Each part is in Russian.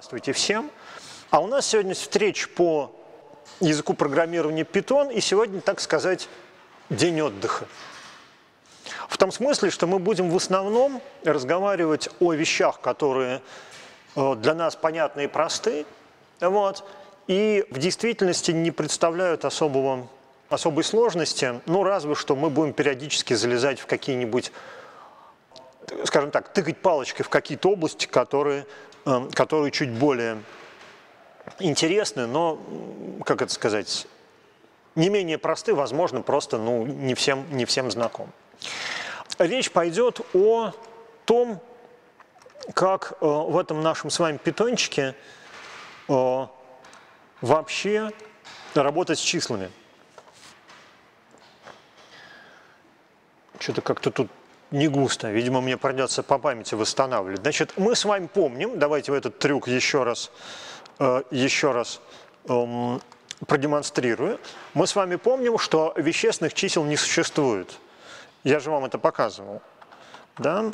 Здравствуйте всем. А у нас сегодня встреча по языку программирования Python, и сегодня, так сказать, день отдыха. В том смысле, что мы будем в основном разговаривать о вещах, которые э, для нас понятны и просты, вот, и в действительности не представляют особого, особой сложности, ну разве что мы будем периодически залезать в какие-нибудь, скажем так, тыкать палочкой в какие-то области, которые, которые чуть более интересны, но, как это сказать, не менее просты, возможно, просто ну, не, всем, не всем знаком. Речь пойдет о том, как э, в этом нашем с вами питончике э, вообще работать с числами. Что-то как-то тут не густо. Видимо, мне придется по памяти восстанавливать. Значит, мы с вами помним, давайте этот трюк еще раз, э, еще раз эм, продемонстрирую. Мы с вами помним, что вещественных чисел не существует. Я же вам это показывал. Да?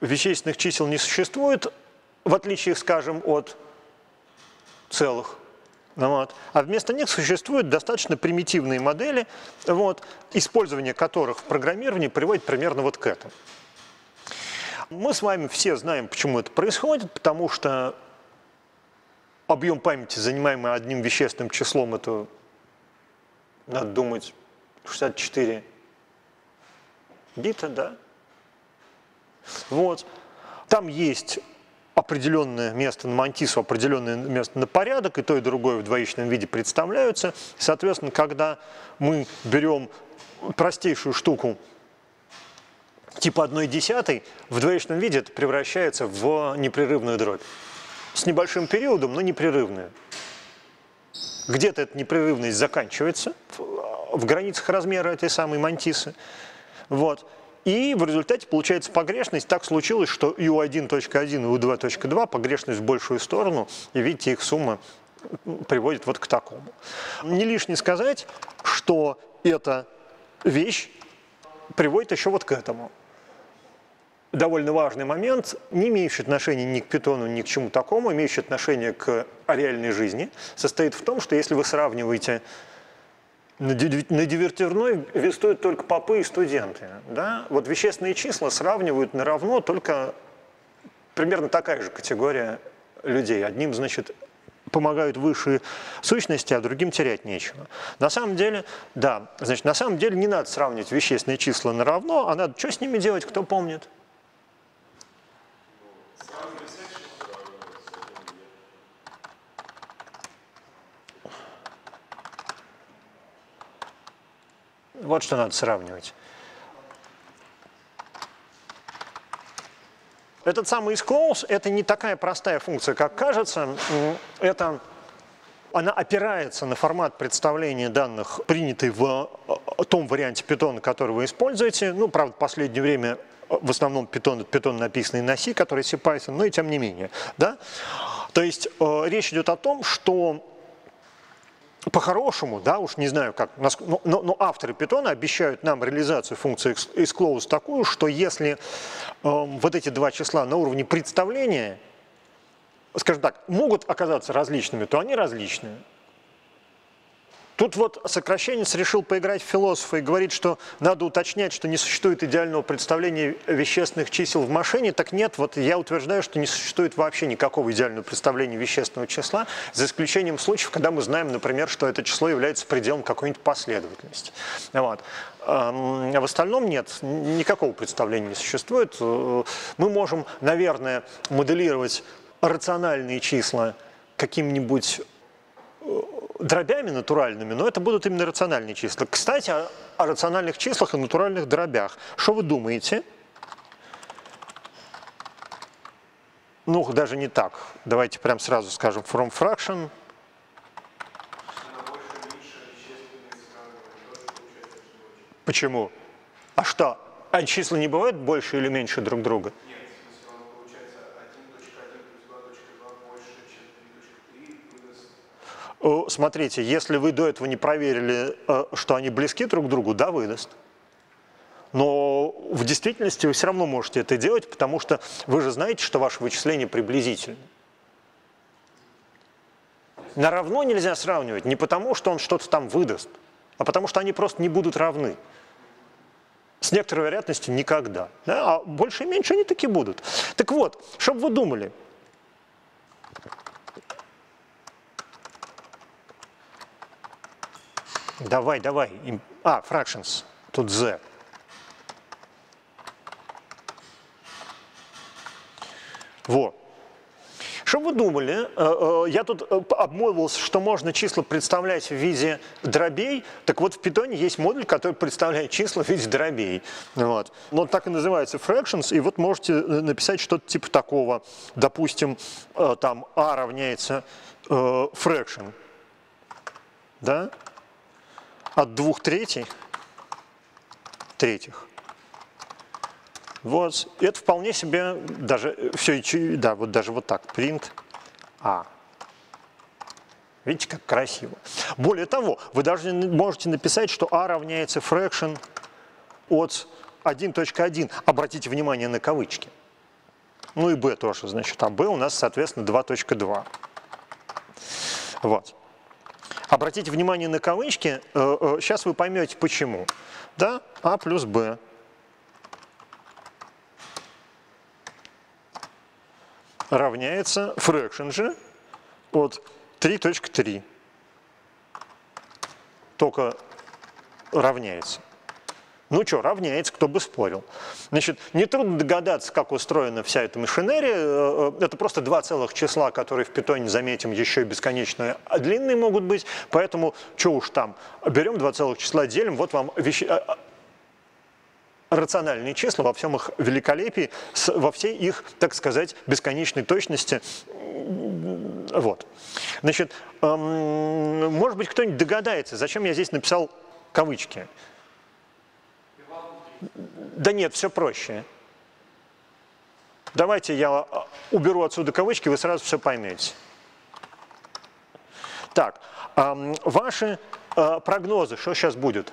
Вещественных чисел не существует, в отличие, скажем, от целых. Вот. А вместо них существуют достаточно примитивные модели, вот, использование которых в программировании приводит примерно вот к этому. Мы с вами все знаем, почему это происходит, потому что объем памяти, занимаемый одним вещественным числом, это, надо думать, 64 бита, да? Вот. Там есть определенное место на мантису, определенное место на порядок, и то, и другое в двоичном виде представляются. Соответственно, когда мы берем простейшую штуку типа 1 десятой, в двоичном виде это превращается в непрерывную дробь. С небольшим периодом, но непрерывную. Где-то эта непрерывность заканчивается в границах размера этой самой мантисы. Вот. И в результате получается погрешность. Так случилось, что u1.1 и u2.2 погрешность в большую сторону, и видите, их сумма приводит вот к такому. Не лишне сказать, что эта вещь приводит еще вот к этому. Довольно важный момент, не имеющий отношения ни к питону, ни к чему такому, имеющий отношение к реальной жизни, состоит в том, что если вы сравниваете на дивертивной вестуют только попы и студенты. Да? Вот вещественные числа сравнивают наравно только примерно такая же категория людей. Одним, значит, помогают высшие сущности, а другим терять нечего. На самом деле, да, значит, на самом деле не надо сравнивать вещественные числа наравно, а надо что с ними делать, кто помнит? Вот что надо сравнивать. Этот самый isClose – это не такая простая функция, как кажется. Это, она опирается на формат представления данных, принятый в э, том варианте Python, который вы используете. Ну, правда, в последнее время э, в основном Python, Python написанный на C, который C-Python, но и тем не менее. Да? То есть э, речь идет о том, что по-хорошему, да, уж не знаю как, но, но, но авторы питона обещают нам реализацию функции isClose такую, что если э, вот эти два числа на уровне представления, скажем так, могут оказаться различными, то они различные. Тут вот сокращенец решил поиграть в философа и говорит, что надо уточнять, что не существует идеального представления вещественных чисел в машине. Так нет, вот я утверждаю, что не существует вообще никакого идеального представления вещественного числа, за исключением случаев, когда мы знаем, например, что это число является пределом какой-нибудь последовательности. Вот. А в остальном нет, никакого представления не существует. Мы можем, наверное, моделировать рациональные числа каким-нибудь дробями натуральными, но это будут именно рациональные числа. Кстати, о, о рациональных числах и натуральных дробях. Что вы думаете? Ну, даже не так. Давайте прям сразу скажем from fraction. Почему? А что? А числа не бывают больше или меньше друг друга? Смотрите, если вы до этого не проверили, э, что они близки друг к другу, да, выдаст. Но в действительности вы все равно можете это делать, потому что вы же знаете, что ваше вычисление приблизительно. На равно нельзя сравнивать не потому, что он что-то там выдаст, а потому что они просто не будут равны. С некоторой вероятностью никогда. Да? А больше и меньше они таки будут. Так вот, чтобы вы думали, Давай, давай. А, fractions. Тут z. Во. Что вы думали? Э, э, я тут э, обмолвился, что можно числа представлять в виде дробей. Так вот, в Python есть модуль, который представляет числа в виде дробей. Вот. Он так и называется fractions, и вот можете написать что-то типа такого. Допустим, там a равняется fraction. Да? От двух третий, третьих. Вот, это вполне себе даже все, да, вот даже вот так, print А. Видите, как красиво. Более того, вы даже можете написать, что А равняется fraction от 1.1. Обратите внимание на кавычки. Ну и b тоже, значит, а b у нас, соответственно, 2.2. Вот. Обратите внимание на кавычки, сейчас э, э, вы поймете почему. Да, а плюс b равняется fraction же от 3.3. Только равняется. Ну что, равняется, кто бы спорил. Значит, нетрудно догадаться, как устроена вся эта машинерия. Э, э, это просто два целых числа, которые в питоне, заметим, еще и бесконечно длинные могут быть. Поэтому, что уж там, берем два целых числа, делим, вот вам вещи, а, рациональные числа во всем их великолепии, во всей их, так сказать, бесконечной точности. Вот. Значит, эм, может быть, кто-нибудь догадается, зачем я здесь написал кавычки. Да нет, все проще. Давайте я э, уберу отсюда кавычки, вы сразу все поймете. Так, ваши э, прогнозы, что сейчас будет?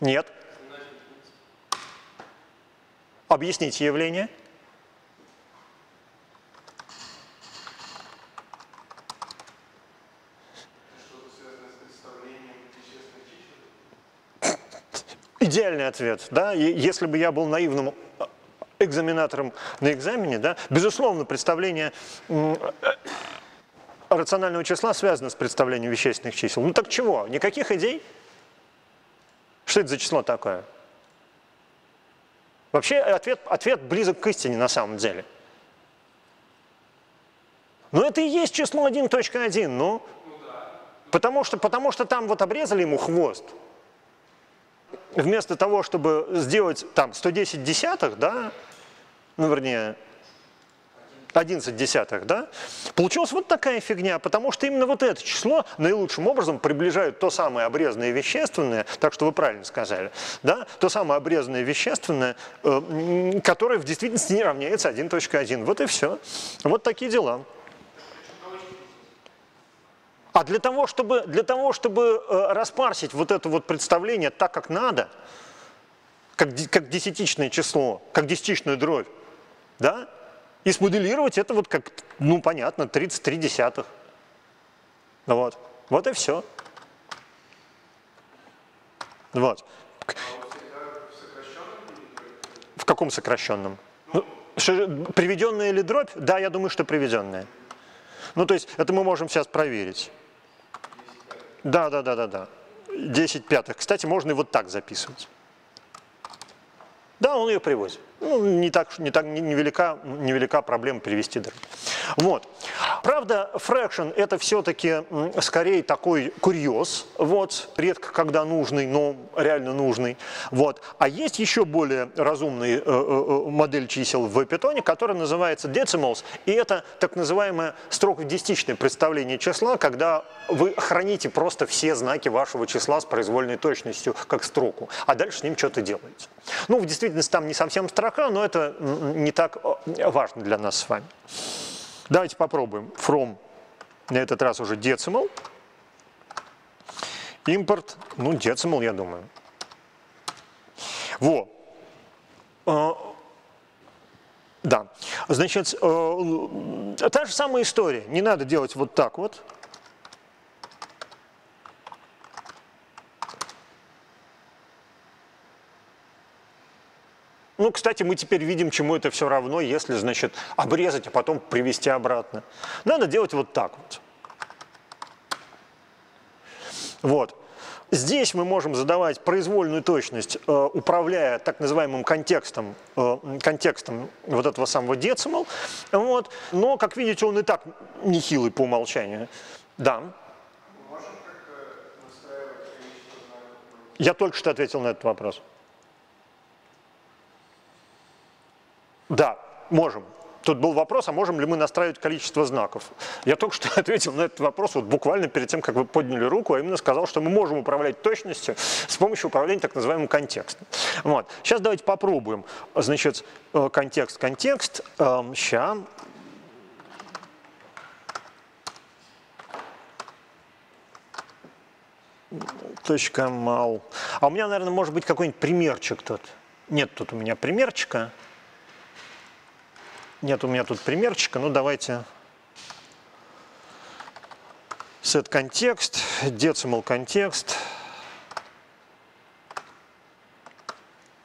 Нет. Объясните явление. Идеальный ответ. Да? Если бы я был наивным э, экзаменатором на экзамене, да, безусловно, представление э, рационального числа связано с представлением вещественных чисел. Ну так чего? Никаких идей? Что это за число такое? Вообще ответ, ответ близок к истине на самом деле. Но это и есть число 1.1, ну. ну да. потому, что, потому что там вот обрезали ему хвост. Вместо того, чтобы сделать там 110 десятых, да, ну вернее 11 десятых, да, получилась вот такая фигня, потому что именно вот это число наилучшим образом приближает то самое обрезанное вещественное, так что вы правильно сказали, да, то самое обрезанное вещественное, э, которое в действительности не равняется 1.1. Вот и все. Вот такие дела. А для того, чтобы, для того, чтобы э, распарсить вот это вот представление так, как надо, как, как десятичное число, как десятичную дробь, да, и смоделировать это вот как, ну понятно, 33 десятых. Вот. Вот и все. Вот. В каком сокращенном? Ну, приведенная или дробь? Да, я думаю, что приведенная. Ну, то есть это мы можем сейчас проверить. Да, да, да, да, да. 10 пятых. Кстати, можно и вот так записывать. Да, он ее привозит ну, не так, не так невелика, невелика проблема перевести дробь. Вот. Правда, fraction это все-таки скорее такой курьез, вот, редко когда нужный, но реально нужный. Вот. А есть еще более разумная э, э, э, модель чисел в питоне, которая называется decimals, и это так называемое строго-десятичное представление числа, когда вы храните просто все знаки вашего числа с произвольной точностью, как строку, а дальше с ним что-то делаете. Ну, в действительности там не совсем строка, но это не так важно для нас с вами. Давайте попробуем. From, на этот раз уже decimal. Импорт, ну, decimal, я думаю. Во. Да, значит, та же самая история. Не надо делать вот так вот. Ну, кстати, мы теперь видим, чему это все равно, если, значит, обрезать, а потом привести обратно. Надо делать вот так вот. Вот. Здесь мы можем задавать произвольную точность, э, управляя так называемым контекстом, э, контекстом вот этого самого decimal. Вот. Но, как видите, он и так нехилый по умолчанию. Да. Я только что ответил на этот вопрос. Да, можем. Тут был вопрос, а можем ли мы настраивать количество знаков. Я только что ответил на этот вопрос вот буквально перед тем, как вы подняли руку, а именно сказал, что мы можем управлять точностью с помощью управления так называемым контекстом. Вот. Сейчас давайте попробуем. Значит, э, контекст, контекст. Сейчас. Эм, точка мал. А у меня, наверное, может быть какой-нибудь примерчик тут. Нет тут у меня примерчика. Нет у меня тут примерчика, ну давайте. Set контекст, decimal контекст,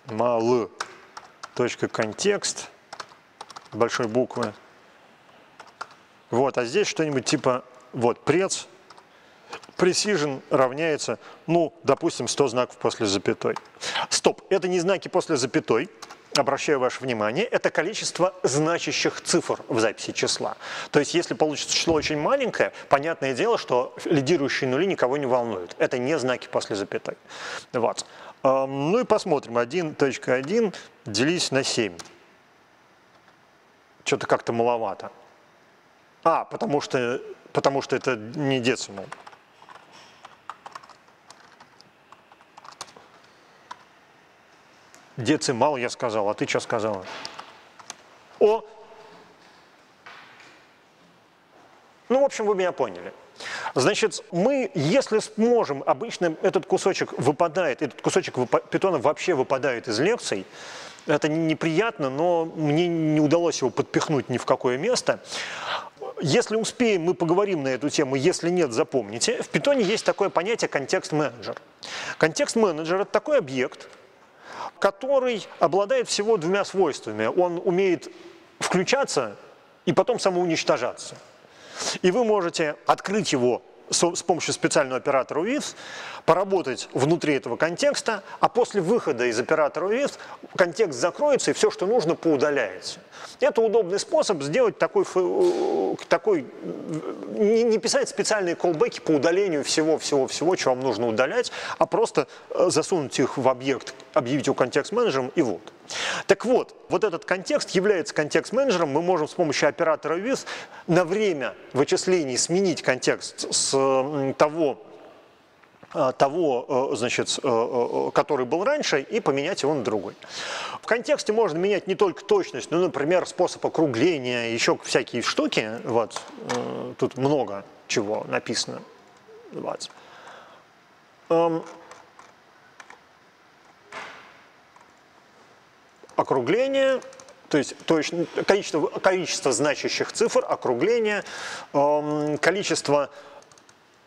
mal точка контекст. Большой буквы. Вот, а здесь что-нибудь типа, вот, прец, precision равняется, ну, допустим, 100 знаков после запятой. Стоп, это не знаки после запятой, обращаю ваше внимание, это количество значащих цифр в записи числа. То есть если получится число очень маленькое, понятное дело, что лидирующие нули никого не волнуют. Это не знаки после запятой. Вот. Ну и посмотрим. 1.1 делись на 7. Что-то как-то маловато. А, потому что, потому что это не децимал. Децимал я сказал, а ты что сказала? О! Ну, в общем, вы меня поняли. Значит, мы, если сможем, обычно этот кусочек выпадает, этот кусочек питона вообще выпадает из лекций, это неприятно, но мне не удалось его подпихнуть ни в какое место. Если успеем, мы поговорим на эту тему, если нет, запомните. В питоне есть такое понятие контекст-менеджер. Контекст-менеджер – это такой объект, который обладает всего двумя свойствами. Он умеет включаться и потом самоуничтожаться. И вы можете открыть его с помощью специального оператора with, поработать внутри этого контекста, а после выхода из оператора with контекст закроется и все, что нужно, поудаляется. Это удобный способ сделать такой, э, такой не, писать специальные колбеки по удалению всего-всего-всего, что вам нужно удалять, а просто э, засунуть их в объект, объявить его контекст-менеджером и вот. Так вот, вот этот контекст является контекст-менеджером. Мы можем с помощью оператора with на время вычислений сменить контекст с того, э, того, э, значит, э, который был раньше, и поменять его на другой. В контексте можно менять не только точность, но, например, способ округления, еще всякие штуки. Вот, тут много чего написано. Вот. Округление, то есть, то есть количество, количество значащих цифр, округление, эм, количество,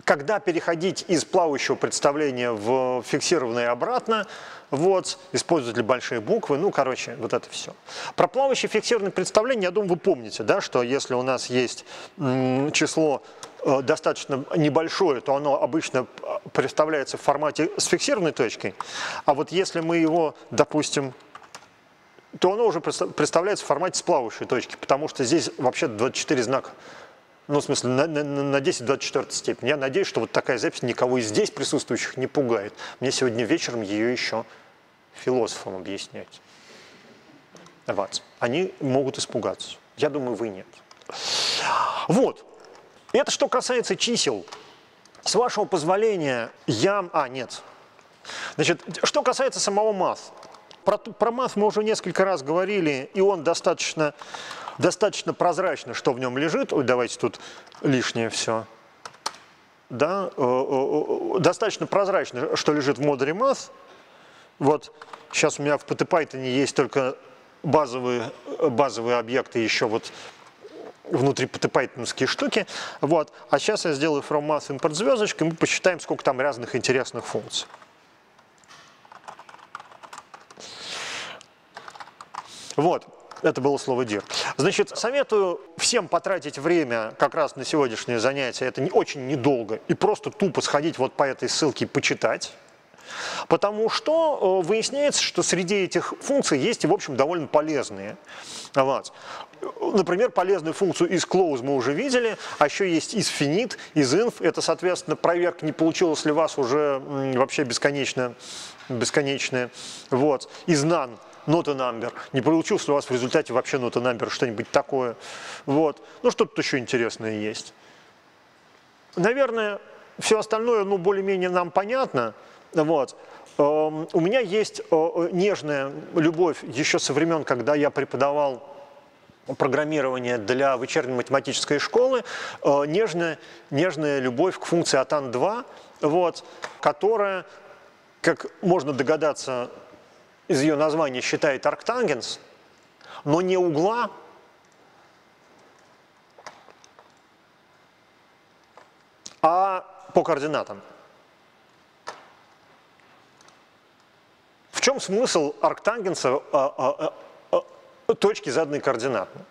когда переходить из плавающего представления в фиксированное обратно, вот, использовать ли большие буквы, ну, короче, вот это все. Про плавающее фиксированное представление, я думаю, вы помните, да, что если у нас есть число э, достаточно небольшое, то оно обычно э, представляется в формате с фиксированной точкой, а вот если мы его, допустим, то оно уже представляется в формате с плавающей точки, потому что здесь вообще 24 знака. Ну, в смысле, на, на, на 10-24 степень. Я надеюсь, что вот такая запись никого из здесь присутствующих не пугает. Мне сегодня вечером ее еще философам объяснять. Вот. Они могут испугаться. Я думаю, вы нет. Вот. Это что касается чисел. С вашего позволения я... А, нет. Значит, что касается самого масс. Про, про МАФ мы уже несколько раз говорили, и он достаточно, достаточно прозрачно, что в нем лежит. Ой, давайте тут лишнее все. Да, э, э, э, достаточно прозрачно, что лежит в модуле Math. Вот сейчас у меня в PyTon есть только базовые, базовые объекты еще вот внутри PyTonские штуки. Вот. А сейчас я сделаю from math import звездочкой, мы посчитаем, сколько там разных интересных функций. Вот, это было слово «dir». Значит, советую всем потратить время как раз на сегодняшнее занятие. Это не, очень недолго. И просто тупо сходить вот по этой ссылке и почитать. Потому что э, выясняется, что среди этих функций есть, в общем, довольно полезные. Вот. Например, полезную функцию из close мы уже видели, а еще есть из finite, из inf. Это, соответственно, проверка, не получилось ли у вас уже вообще бесконечно, бесконечная. Вот. Из none a number. Не получилось у вас в результате вообще a number, что-нибудь такое. Вот. Ну, что-то еще интересное есть. Наверное, все остальное, ну, более-менее нам понятно. Вот. Эм, у меня есть э, нежная любовь еще со времен, когда я преподавал программирование для вечерней математической школы, э, нежная, нежная любовь к функции atan2, вот, которая, как можно догадаться из ее названия, считает арктангенс, но не угла, а по координатам. В чем смысл арктангенса а, а, а, точки заданной координатной?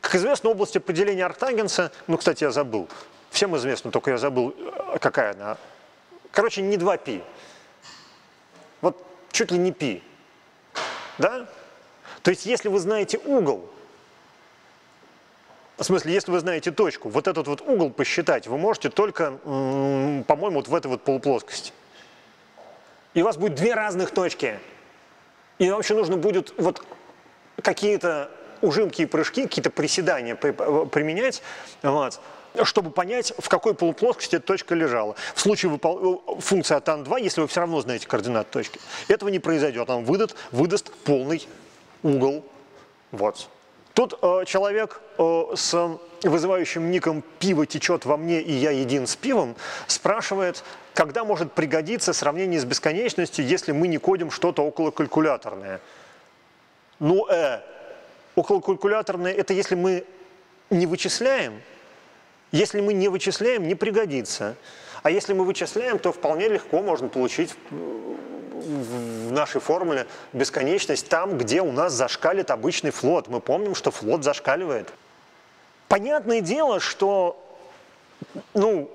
Как известно, область определения арктангенса, ну, кстати, я забыл, всем известно, только я забыл, э, какая она. Короче, не 2π. Вот чуть ли не π. Да? То есть, если вы знаете угол, в смысле, если вы знаете точку, вот этот вот угол посчитать вы можете только, по-моему, вот в этой вот полуплоскости и у вас будет две разных точки. И вообще нужно будет вот какие-то ужимки и прыжки, какие-то приседания применять, вот, чтобы понять, в какой полуплоскости эта точка лежала. В случае выпол... функции от 2 если вы все равно знаете координаты точки, этого не произойдет. Он выдаст, выдаст полный угол. Вот. Тут э, человек э, с вызывающим ником «пиво течет во мне, и я един с пивом» спрашивает, когда может пригодиться сравнение с бесконечностью, если мы не кодим что-то околокалькуляторное. Ну, э, околокалькуляторное – это если мы не вычисляем. Если мы не вычисляем, не пригодится. А если мы вычисляем, то вполне легко можно получить в нашей формуле бесконечность там, где у нас зашкалит обычный флот. Мы помним, что флот зашкаливает. Понятное дело, что ну,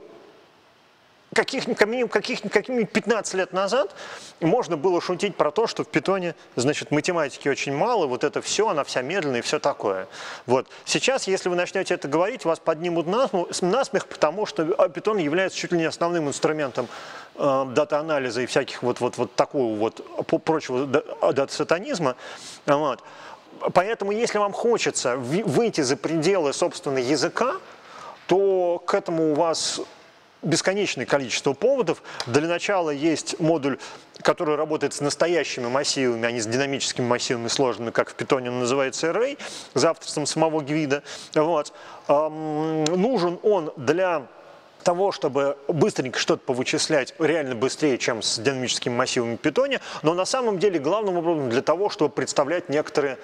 каких, каких, каких 15 лет назад можно было шутить про то, что в питоне, значит, математики очень мало, вот это все, она вся медленная и все такое. Вот. Сейчас, если вы начнете это говорить, вас поднимут насмех, потому что питон является чуть ли не основным инструментом э, дата-анализа и всяких вот, вот, вот такого вот прочего дата-сатанизма. Вот. Поэтому, если вам хочется выйти за пределы, собственно, языка, то к этому у вас бесконечное количество поводов. Для начала есть модуль, который работает с настоящими массивами, а не с динамическими массивами сложными, как в питоне он называется array, за авторством самого Гвида. Вот. Эм, нужен он для того, чтобы быстренько что-то повычислять реально быстрее, чем с динамическими массивами питоне, но на самом деле главным образом для того, чтобы представлять некоторые,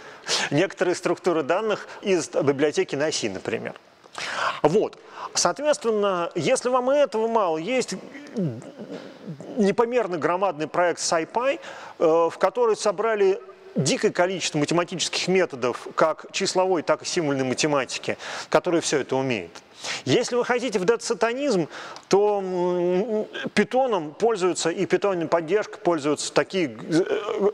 некоторые структуры данных из библиотеки NASI, например. Вот. Соответственно, если вам и этого мало, есть непомерно громадный проект SciPy, э, в который собрали дикое количество математических методов, как числовой, так и символьной математики, которые все это умеют. Если вы хотите в дата-сатанизм, то питоном пользуются и питонной поддержкой пользуются такие э,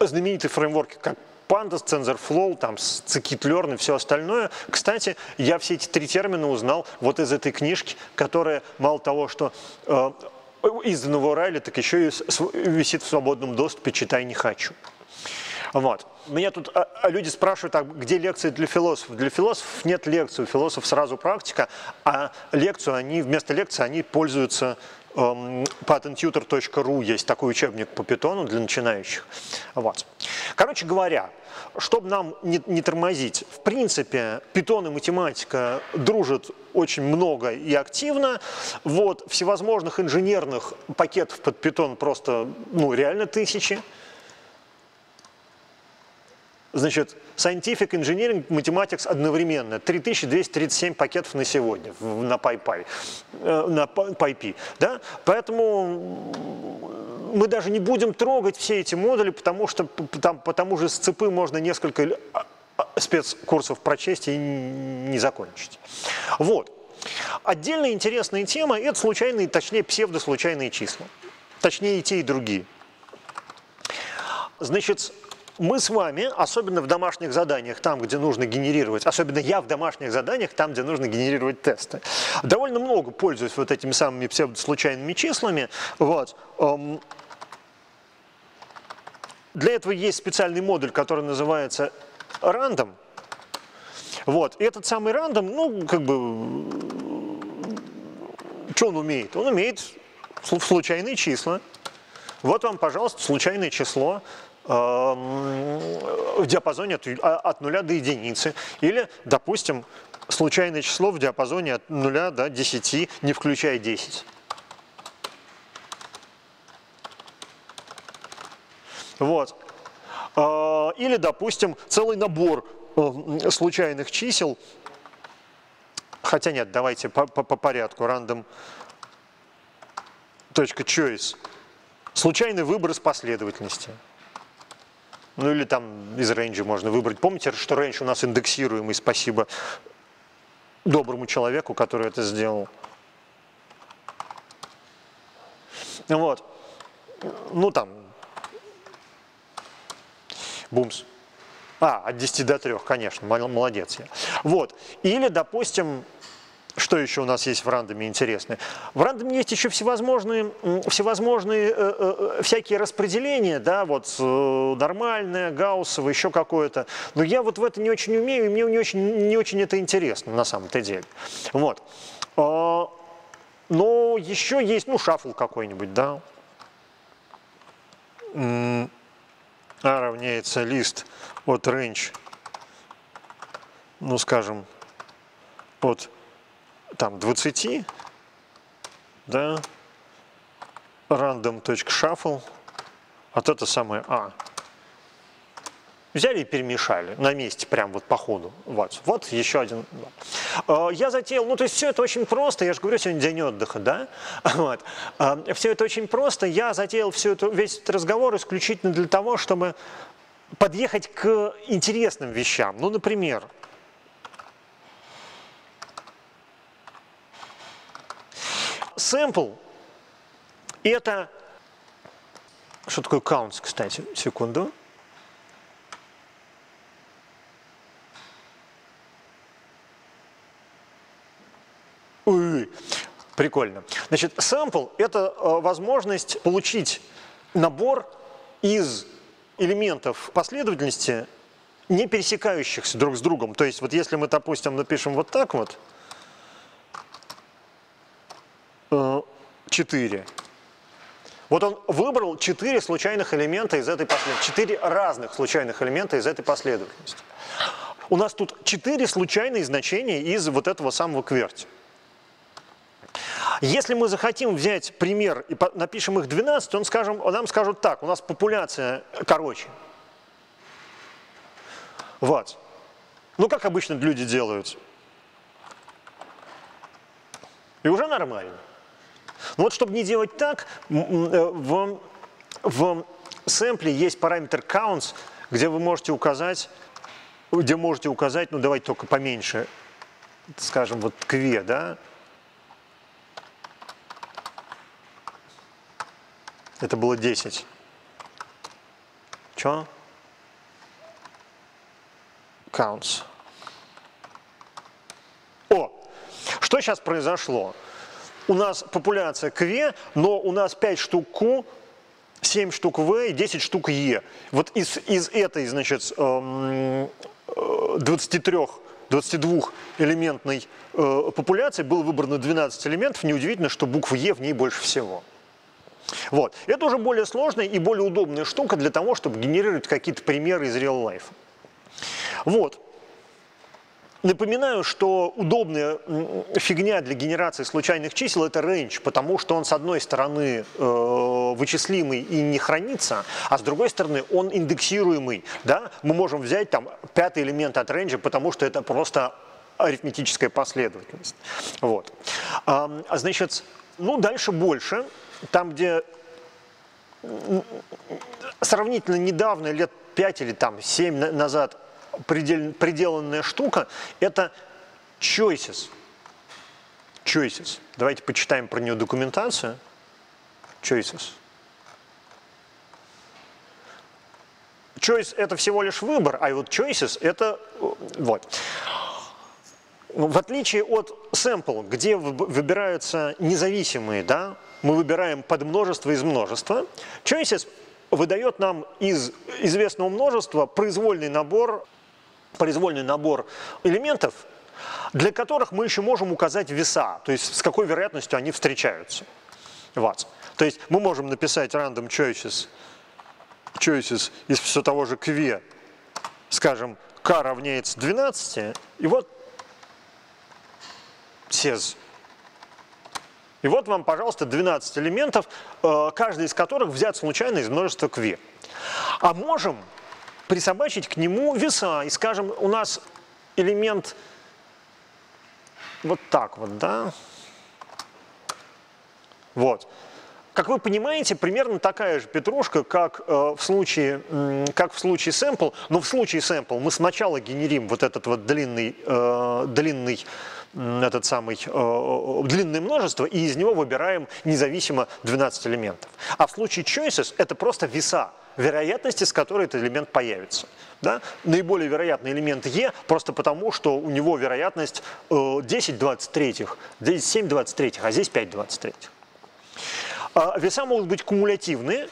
э, знаменитые фреймворки, как Pandas, TensorFlow, там, scikit-learn и все остальное. Кстати, я все эти три термина узнал вот из этой книжки, которая мало того, что э, изданного Урале, так еще и висит в свободном доступе «Читай не хочу». Вот. Меня тут а, а люди спрашивают, а где лекции для философов? Для философов нет лекции, у философов сразу практика, а лекцию они, вместо лекции они пользуются patenttutor.ru, есть такой учебник по питону для начинающих. Вот. Короче говоря, чтобы нам не, не тормозить, в принципе, питон и математика дружат очень много и активно. Вот, всевозможных инженерных пакетов под питон просто, ну, реально тысячи. Значит, Scientific Engineering Mathematics одновременно. 3237 пакетов на сегодня на PyPy, э, на PyP. Да? Поэтому мы даже не будем трогать все эти модули, потому что там, потому же с цепы можно несколько а, а, спецкурсов прочесть и не закончить. Вот. Отдельная интересная тема – это случайные, точнее псевдослучайные числа. Точнее и те, и другие. Значит, мы с вами, особенно в домашних заданиях, там, где нужно генерировать, особенно я в домашних заданиях, там, где нужно генерировать тесты, довольно много пользуюсь вот этими самыми псевдослучайными числами. Вот. Эм, для этого есть специальный модуль, который называется random. Вот. И этот самый random, ну, как бы, что он умеет? Он умеет случайные числа. Вот вам, пожалуйста, случайное число в диапазоне от, а, от 0 до единицы. Или, допустим, случайное число в диапазоне от 0 до 10, не включая 10. Вот. А, или, допустим, целый набор э, случайных чисел. Хотя нет, давайте по, по, по порядку. Random .choice. Случайный выбор из последовательности. Ну или там из рейнджа можно выбрать. Помните, что рейндж у нас индексируемый, спасибо доброму человеку, который это сделал. Вот. Ну там. Бумс. А, от 10 до 3, конечно, молодец я. Вот. Или, допустим, что еще у нас есть в рандоме интересное? В рандоме есть еще всевозможные, всевозможные э, э, всякие распределения, да, вот э, нормальное, гауссово, еще какое-то. Но я вот в это не очень умею, и мне не очень, не очень это интересно на самом-то деле. Вот. А, но еще есть, ну, шафл какой-нибудь, да. А равняется лист от range, ну, скажем, от там 20, да, random.shuffle, вот это самое А. Взяли и перемешали на месте, прям вот по ходу. Вот, вот еще один. А, я затеял, ну то есть все это очень просто, я же говорю, сегодня день отдыха, да? Вот. А, все это очень просто, я затеял все это, весь этот разговор исключительно для того, чтобы подъехать к интересным вещам. Ну, например, Sample – это… Что такое counts, кстати? Секунду. Ой, прикольно. Значит, sample – это э, возможность получить набор из элементов последовательности, не пересекающихся друг с другом. То есть вот если мы, допустим, напишем вот так вот – 4. Вот он выбрал 4 случайных элемента из этой последовательности, 4 разных случайных элемента из этой последовательности. У нас тут 4 случайные значения из вот этого самого кверти. Если мы захотим взять пример и напишем их 12, он скажем, нам скажут так, у нас популяция короче. Вот. Ну, как обычно люди делают. И уже нормально. Но вот чтобы не делать так, э, в, в сэмпле есть параметр counts, где вы можете указать, где можете указать, ну давайте только поменьше, скажем, вот кве, да, Это было 10. Чё? Counts. О, что сейчас произошло? У нас популяция КВ, но у нас 5 штук Q, 7 штук В и 10 штук Е. Вот из, из этой, значит, 23 22 элементной э, популяции было выбрано 12 элементов. Неудивительно, что буква Е в ней больше всего. Вот. Это уже более сложная и более удобная штука для того, чтобы генерировать какие-то примеры из real life. Вот. Напоминаю, что удобная фигня для генерации случайных чисел – это range, потому что он, с одной стороны, э, вычислимый и не хранится, а с другой стороны, он индексируемый. Да? Мы можем взять там пятый элемент от range, потому что это просто арифметическая последовательность. Вот. Значит, ну, дальше больше. Там, где сравнительно недавно, лет 5 или там 7 назад, предел, приделанная штука, это choices. Choices. Давайте почитаем про нее документацию. Choices. Choice – это всего лишь выбор, а вот choices – это вот. В отличие от sample, где выбираются независимые, да, мы выбираем подмножество из множества, choices выдает нам из известного множества произвольный набор произвольный набор элементов, для которых мы еще можем указать веса, то есть с какой вероятностью они встречаются. Вот. То есть мы можем написать random choices, choices из все того же кве, скажем, k равняется 12, и вот says. И вот вам, пожалуйста, 12 элементов, э, каждый из которых взят случайно из множества кве. А можем присобачить к нему веса. И скажем, у нас элемент вот так вот, да? Вот. Как вы понимаете, примерно такая же петрушка, как, э, в, случае, э, как в случае sample, но в случае sample мы сначала генерим вот этот вот длинный, э, длинный этот самый э, длинное множество, и из него выбираем независимо 12 элементов. А в случае choices это просто веса вероятности, с которой этот элемент появится. Да? Наиболее вероятный элемент Е просто потому, что у него вероятность 10 23, здесь 7 23, а здесь 5 23. А веса могут быть кумулятивные,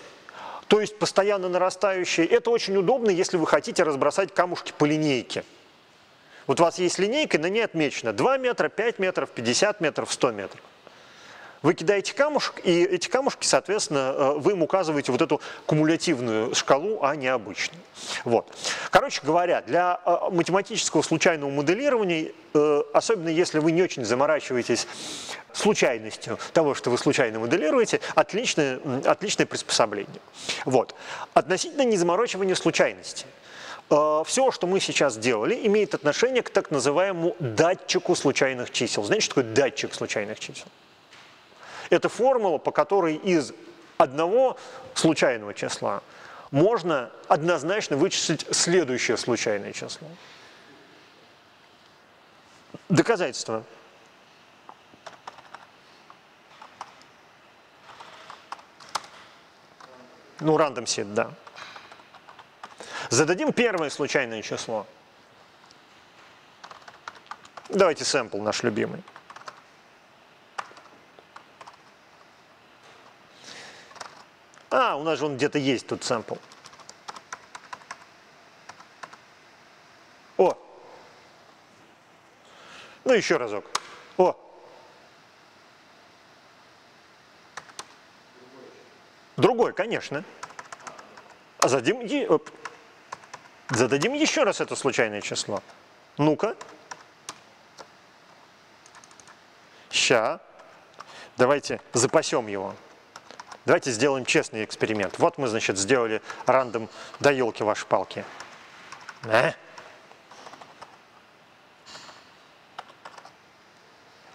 то есть постоянно нарастающие. Это очень удобно, если вы хотите разбросать камушки по линейке. Вот у вас есть линейка, на ней отмечено 2 метра, 5 метров, 50 метров, 100 метров. Вы кидаете камушек, и эти камушки, соответственно, э, вы им указываете вот эту кумулятивную шкалу, а не обычную. Вот. Короче говоря, для э, математического случайного моделирования, э, особенно если вы не очень заморачиваетесь случайностью того, что вы случайно моделируете, отличное, отличное приспособление. Вот. Относительно незаморачивания случайности. Все, что мы сейчас делали, имеет отношение к так называемому датчику случайных чисел. Знаете, что такое датчик случайных чисел? Это формула, по которой из одного случайного числа можно однозначно вычислить следующее случайное число. Доказательство. Ну, random set, да. Зададим первое случайное число. Давайте сэмпл наш любимый. А, у нас же он где-то есть тут сэмпл. О! Ну, еще разок. О! Другой, конечно. А зададим, зададим еще раз это случайное число. Ну-ка. Ща. Давайте запасем его. Давайте сделаем честный эксперимент. Вот мы, значит, сделали рандом до елки ваши палки. А?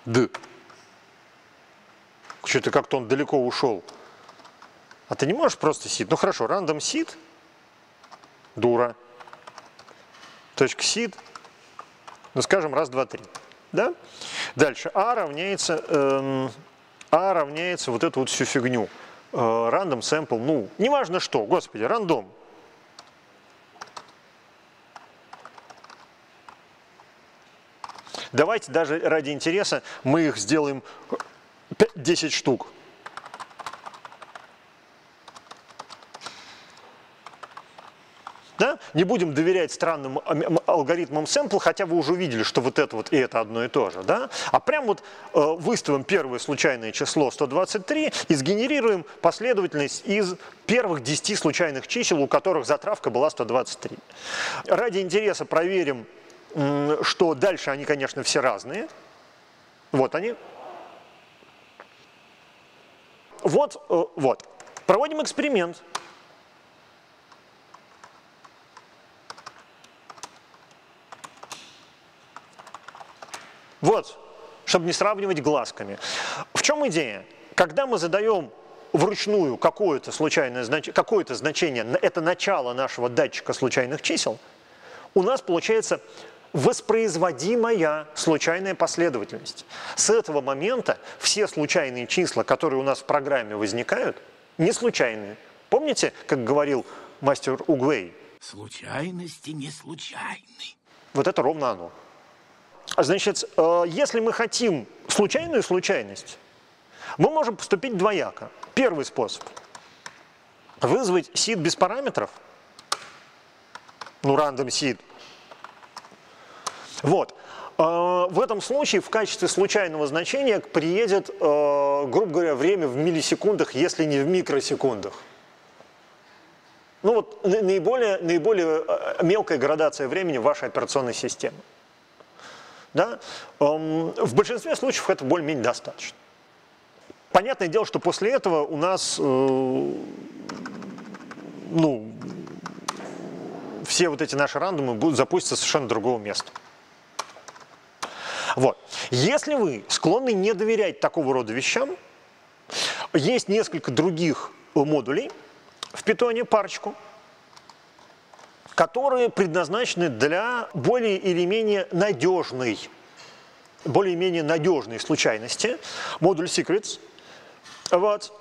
Д. Что-то как-то он далеко ушел. А ты не можешь просто сид? Ну хорошо, рандом сид. Дура. Точка сид. Ну скажем, раз, два, три. Да? Дальше. А равняется, эм, а равняется вот эту вот всю фигню. Э, рандом sample, ну, неважно что, господи, рандом. Давайте даже ради интереса мы их сделаем 10 штук. Да? Не будем доверять странным алгоритмам сэмпл, хотя вы уже увидели, что вот это вот и это одно и то же. Да? А прям вот э, выставим первое случайное число 123 и сгенерируем последовательность из первых 10 случайных чисел, у которых затравка была 123. Ради интереса проверим, что дальше они, конечно, все разные. Вот они. Вот, э, вот. Проводим эксперимент. Вот, чтобы не сравнивать глазками. В чем идея? Когда мы задаем вручную какое-то случайное значение, какое-то значение, это начало нашего датчика случайных чисел, у нас получается воспроизводимая случайная последовательность. С этого момента все случайные числа, которые у нас в программе возникают, не случайные. Помните, как говорил мастер Угвей? Случайности не случайны. Вот это ровно оно. Значит, э, если мы хотим случайную случайность, мы можем поступить двояко. Первый способ – вызвать сид без параметров, ну, random seed. Вот. Э, в этом случае в качестве случайного значения приедет, э, грубо говоря, время в миллисекундах, если не в микросекундах. Ну вот наиболее, наиболее мелкая градация времени вашей операционной системы. Да? Эм, в большинстве случаев это более-менее достаточно. Понятное дело, что после этого у нас, э, ну, все вот эти наши рандомы будут запуститься совершенно другого места. Вот. Если вы склонны не доверять такого рода вещам, есть несколько других модулей в питоне, парочку – которые предназначены для более или менее надежной, более-менее надежной случайности. Модуль secrets. Вот.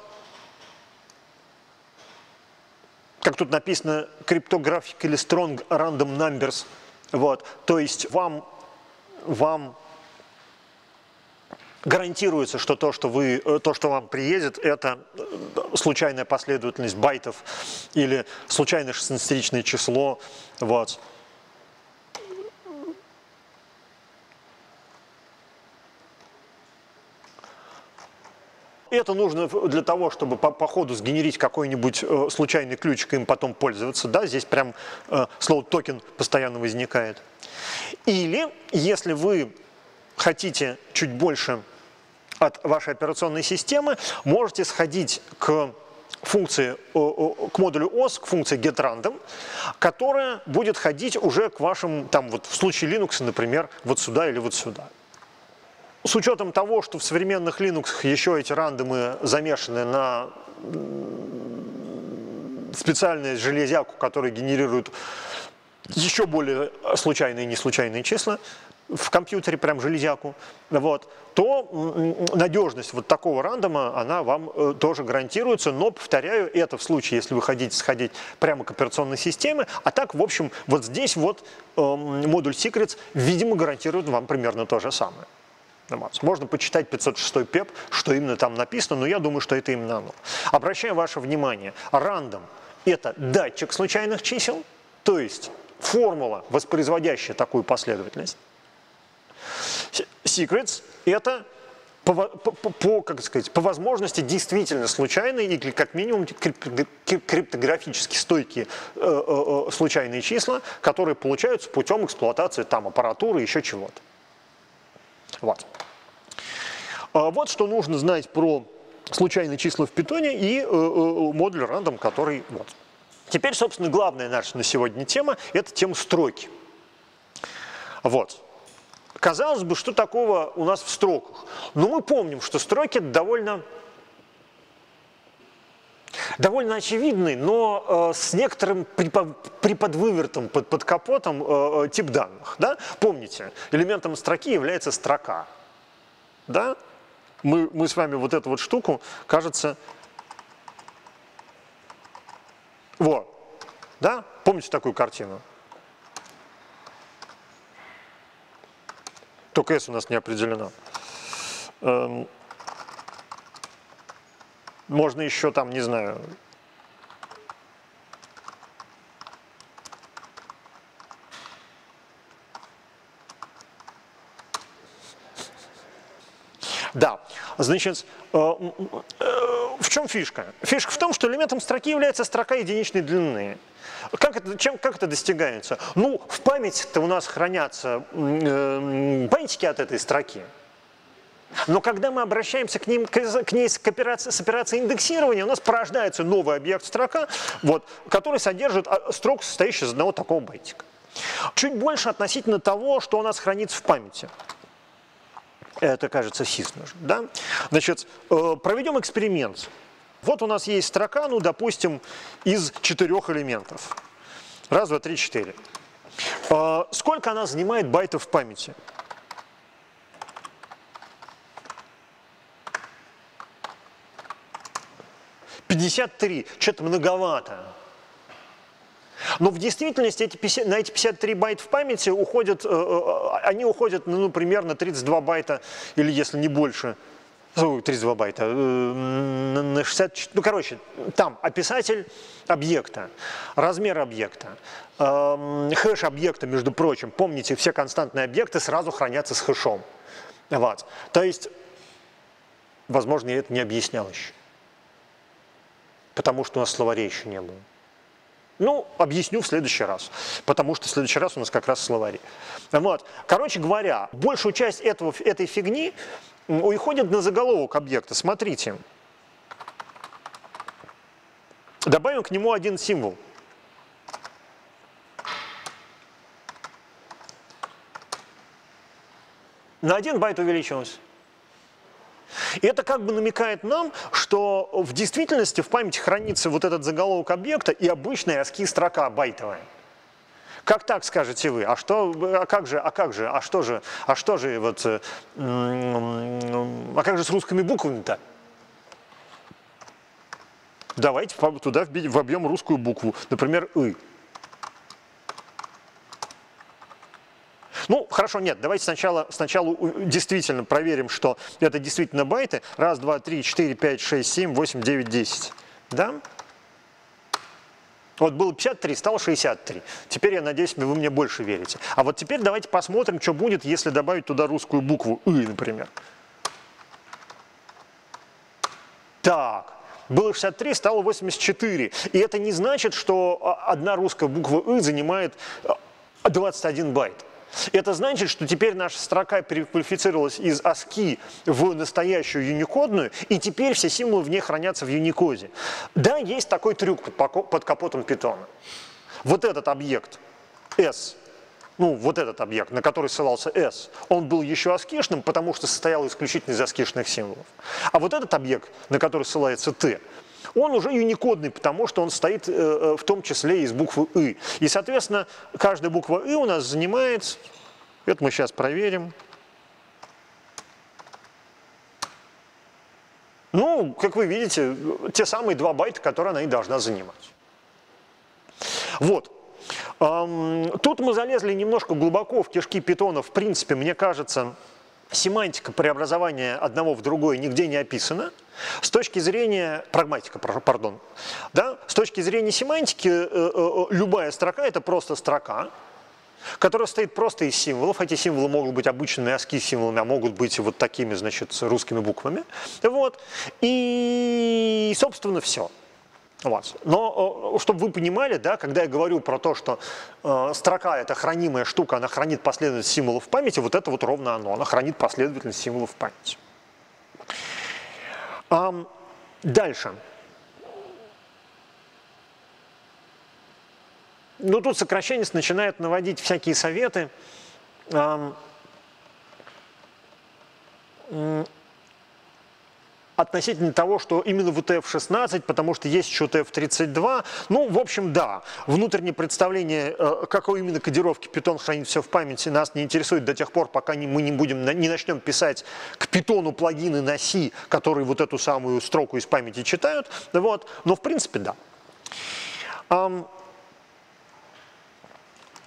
Как тут написано, cryptographic или strong random numbers. Вот. То есть вам, вам гарантируется, что то, что, вы, э, то, что вам приедет, это э, случайная последовательность байтов или случайное 16 число. Вот. Это нужно для того, чтобы по, по ходу сгенерить какой-нибудь э, случайный ключик им потом пользоваться. Да, здесь прям э, слово токен постоянно возникает. Или, если вы хотите чуть больше от вашей операционной системы, можете сходить к функции, к модулю OS, к функции getRandom, которая будет ходить уже к вашим, там вот в случае Linux, например, вот сюда или вот сюда. С учетом того, что в современных Linux еще эти рандомы замешаны на специальную железяку, которая генерирует еще более случайные и неслучайные числа, в компьютере прям железяку, вот, то надежность вот такого рандома, она вам э, тоже гарантируется, но, повторяю, это в случае, если вы хотите сходить прямо к операционной системе, а так, в общем, вот здесь вот э, модуль Secrets, видимо, гарантирует вам примерно то же самое. Можно почитать 506 ПЕП, что именно там написано, но я думаю, что это именно оно. Обращаю ваше внимание, рандом – это датчик случайных чисел, то есть формула, воспроизводящая такую последовательность. Secrets – это по, по, по, как сказать, по возможности действительно случайные или как минимум криптографически стойкие э, э, э, случайные числа, которые получаются путем эксплуатации там аппаратуры, еще чего-то. Вот. А вот что нужно знать про случайные числа в питоне и э, э, модуль random, который вот. Теперь, собственно, главная наша на сегодня тема – это тема строки. Вот. Казалось бы, что такого у нас в строках? Но мы помним, что строки довольно, довольно очевидный, но э, с некоторым приподвывертом под, под капотом э, э, тип данных. Да? Помните, элементом строки является строка. Да? Мы, мы с вами вот эту вот штуку, кажется, вот, да? Помните такую картину? Только S у нас не определено. Эм, можно еще там, не знаю, Да, значит, э, э, в чем фишка? Фишка в том, что элементом строки является строка единичной длины. Как это, чем, как это достигается? Ну, в памяти-то у нас хранятся э, байтики от этой строки. Но когда мы обращаемся к, ним, к ней с, операцией, с операцией индексирования, у нас порождается новый объект строка, вот, который содержит а, строку, состоящую из одного такого байтика. Чуть больше относительно того, что у нас хранится в памяти. Это, кажется, сис нужно. Да? Значит, э, проведем эксперимент. Вот у нас есть строка, ну, допустим, из четырех элементов. Раз, два, три, четыре. Э, сколько она занимает байтов в памяти? 53, что-то многовато. Но в действительности эти 50, на эти 53 байта в памяти уходят, э, э, они уходят, ну, примерно 32 байта, или если не больше, 32 байта, э, на 60, ну, короче, там описатель объекта, размер объекта, эм, хэш объекта, между прочим, помните, все константные объекты сразу хранятся с хэшом. Вот. То есть, возможно, я это не объяснял еще потому что у нас словарей еще не было. Ну, объясню в следующий раз, потому что в следующий раз у нас как раз словари. Вот. Короче говоря, большую часть этого, этой фигни уходит на заголовок объекта. Смотрите. Добавим к нему один символ. На один байт увеличилось. И это как бы намекает нам, что в действительности в памяти хранится вот этот заголовок объекта и обычная ASCII строка байтовая. Как так скажете вы? А что, а как же, а как же, а что же, а что же вот, э, а как же с русскими буквами-то? Давайте туда вобьем русскую букву, например, «ы». Ну, хорошо, нет, давайте сначала, сначала действительно проверим, что это действительно байты. Раз, два, три, четыре, пять, шесть, семь, восемь, девять, десять. Да? Вот было 53, стало 63. Теперь, я надеюсь, вы мне больше верите. А вот теперь давайте посмотрим, что будет, если добавить туда русскую букву «ы», например. Так, было 63, стало 84. И это не значит, что а, одна русская буква «ы» занимает 21 а, байт. Это значит, что теперь наша строка переквалифицировалась из ASCII в настоящую юникодную, и теперь все символы в ней хранятся в юникоде. Да, есть такой трюк под капотом питона. Вот этот объект S, ну, вот этот объект, на который ссылался S, он был еще аскишным, потому что состоял исключительно из аскишных символов. А вот этот объект, на который ссылается T, он уже юникодный, потому что он стоит э, э, в том числе из буквы «ы». И, соответственно, каждая буква «ы» у нас занимает, это мы сейчас проверим, Ну, как вы видите, те самые два байта, которые она и должна занимать. Вот. Тут мы залезли немножко глубоко в кишки питона. В принципе, мне кажется, семантика преобразования одного в другое нигде не описана. С точки зрения, прагматика, пардон, да, с точки зрения семантики, э, э, э, любая строка – это просто строка, которая состоит просто из символов. Эти символы могут быть обычными ASCII символами, а могут быть вот такими, значит, русскими буквами. Вот. И, собственно, все. Вот. Но чтобы вы понимали, да, когда я говорю про то, что э, строка это хранимая штука, она хранит последовательность символов в памяти, вот это вот ровно оно, она хранит последовательность символов в памяти. Um, дальше. Ну, тут сокращенец начинает наводить всякие советы. Um, относительно того, что именно в UTF-16, потому что есть еще UTF-32. Ну, в общем, да, внутреннее представление, э, какой именно кодировки Python хранит все в памяти, нас не интересует до тех пор, пока мы не будем, не начнем писать к Python плагины на C, которые вот эту самую строку из памяти читают. Вот. Но, в принципе, да.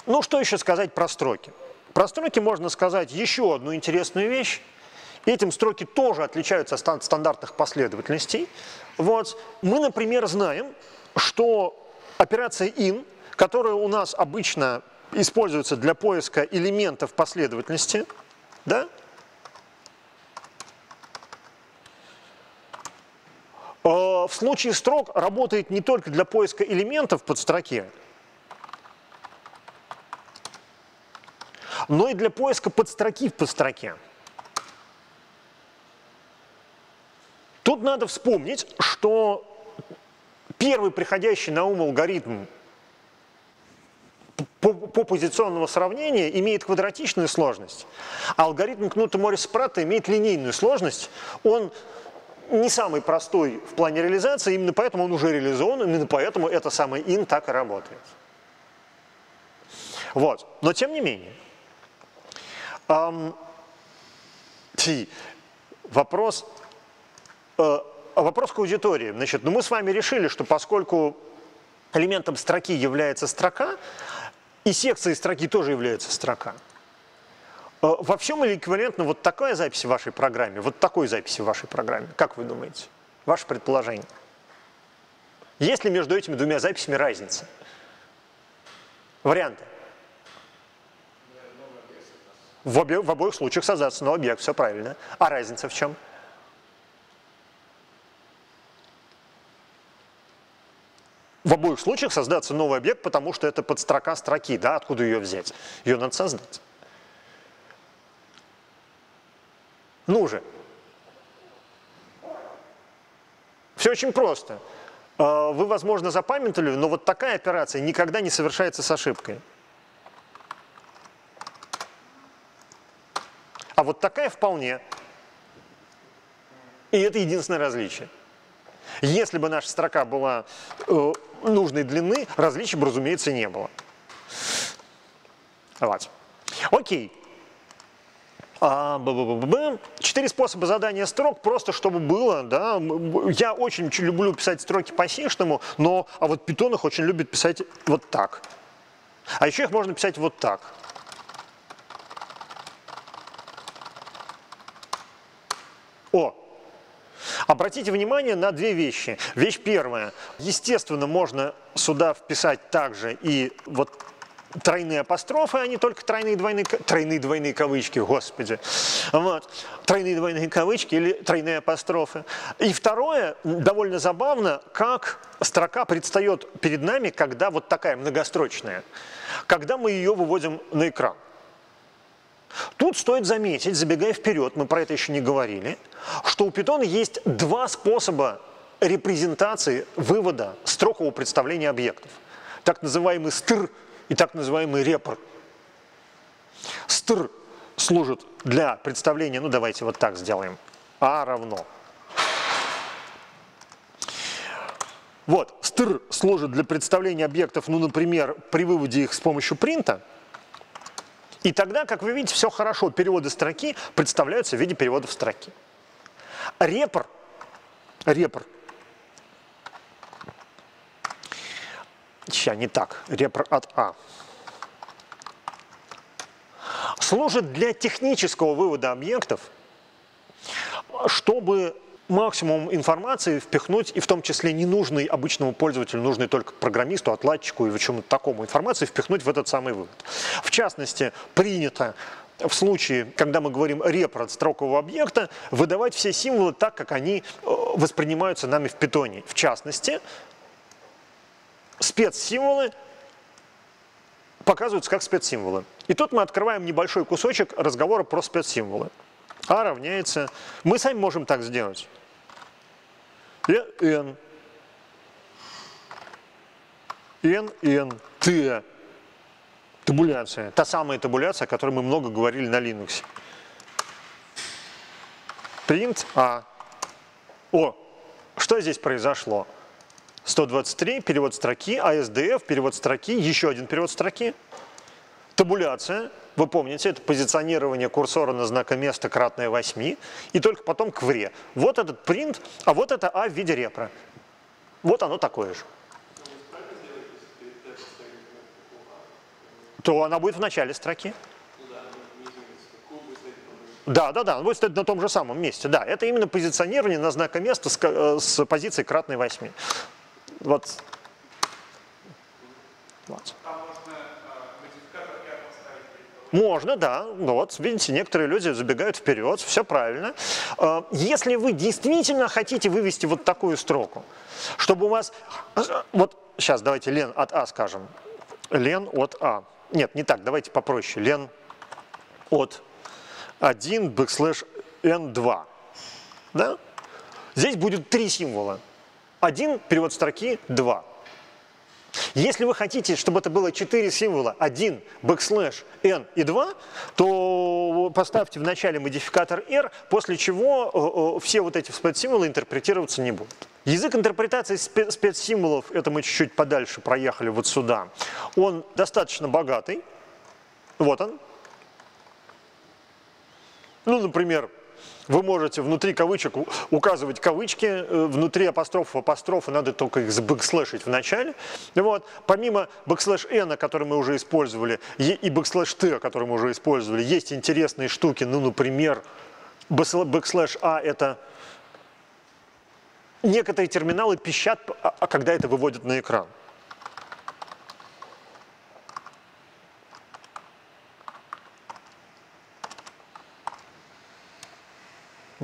Ну, что еще сказать про строки? Про строки можно сказать еще одну интересную вещь. Этим строки тоже отличаются от стандартных последовательностей. Вот. Мы, например, знаем, что операция in, которая у нас обычно используется для поиска элементов последовательности, да? в случае строк работает не только для поиска элементов под строке, но и для поиска подстроки в подстроке. Тут надо вспомнить, что первый приходящий на ум алгоритм по, по позиционного сравнения имеет квадратичную сложность, а алгоритм Кнута Морриса Пратта имеет линейную сложность. Он не самый простой в плане реализации, именно поэтому он уже реализован, именно поэтому это самый ин так и работает. Вот. Но тем не менее, эм, вопрос, вопрос к аудитории. Значит, ну мы с вами решили, что поскольку элементом строки является строка, и секцией строки тоже является строка. Э, во всем или эквивалентно вот такая запись в вашей программе, вот такой записи в вашей программе? Как вы думаете? Ваше предположение. Есть ли между этими двумя записями разница? Варианты. В, обе, в обоих случаях создаться новый объект, все правильно. А разница в чем? В обоих случаях создаться новый объект, потому что это подстрока строки, да, откуда ее взять? Ее надо создать. Ну же. Все очень просто. А, вы, возможно, запамятовали, но вот такая операция никогда не совершается с ошибкой. А вот такая вполне. И это единственное различие. Если бы наша строка была э, нужной длины, различий разумеется, не было. Вот. Окей. А, Четыре способа задания строк, просто чтобы было, да, я очень люблю писать строки по-сишному, но, а вот Python их очень любит писать вот так. А еще их можно писать вот так. О, Обратите внимание на две вещи. Вещь первая. Естественно, можно сюда вписать также и вот тройные апострофы, а не только тройные двойные, тройные двойные кавычки, господи. Вот. Тройные двойные кавычки или тройные апострофы. И второе, довольно забавно, как строка предстает перед нами, когда вот такая многострочная, когда мы ее выводим на экран. Тут стоит заметить, забегая вперед, мы про это еще не говорили, что у Python есть два способа репрезентации вывода строкового представления объектов. Так называемый стр и так называемый репр. Стр служит для представления, ну давайте вот так сделаем, а равно. Вот, стр служит для представления объектов, ну, например, при выводе их с помощью принта – и тогда, как вы видите, все хорошо. Переводы строки представляются в виде переводов строки. Репр, репр, сейчас не так, репр от А, служит для технического вывода объектов, чтобы максимум информации впихнуть, и в том числе ненужный обычному пользователю, нужный только программисту, отладчику и чему-то такому информации впихнуть в этот самый вывод. В частности, принято в случае, когда мы говорим репро от строкового объекта, выдавать все символы так, как они э, воспринимаются нами в питоне. В частности, спецсимволы показываются как спецсимволы. И тут мы открываем небольшой кусочек разговора про спецсимволы. А равняется... Мы сами можем так сделать n, n, n, t. Табуляция. Та самая табуляция, о которой мы много говорили на Linux. Print A. О, что здесь произошло? 123, перевод строки, ASDF, перевод строки, еще один перевод строки. Табуляция, вы помните, это позиционирование курсора на знакоместо кратное 8, и только потом к вре. Вот этот принт, а вот это А в виде репра. Вот оно такое же. То она будет в начале строки. Да, да, да, она будет стоять на том же самом месте. Да, это именно позиционирование на знакоместо с, э, с позиции кратной 8. Вот. вот. Можно, да. Ну вот, видите, некоторые люди забегают вперед, все правильно. Э, если вы действительно хотите вывести вот такую строку, чтобы у вас... Вот сейчас давайте len от A скажем. Len от A. Нет, не так, давайте попроще. Len от 1 backslash n2. Да? Здесь будет три символа. Один перевод строки, два. Если вы хотите, чтобы это было 4 символа, 1, backslash, n и 2, то поставьте в начале модификатор r, после чего э, э, все вот эти спецсимволы интерпретироваться не будут. Язык интерпретации спецсимволов, это мы чуть-чуть подальше проехали вот сюда, он достаточно богатый. Вот он. Ну, например, вы можете внутри кавычек указывать кавычки, э, внутри апострофов апострофы, надо только их забэкслэшить в начале. Вот. Помимо backslash n, который мы уже использовали, и backslash t, который мы уже использовали, есть интересные штуки, ну, например, backslash a это некоторые терминалы пищат, а, а когда это выводят на экран.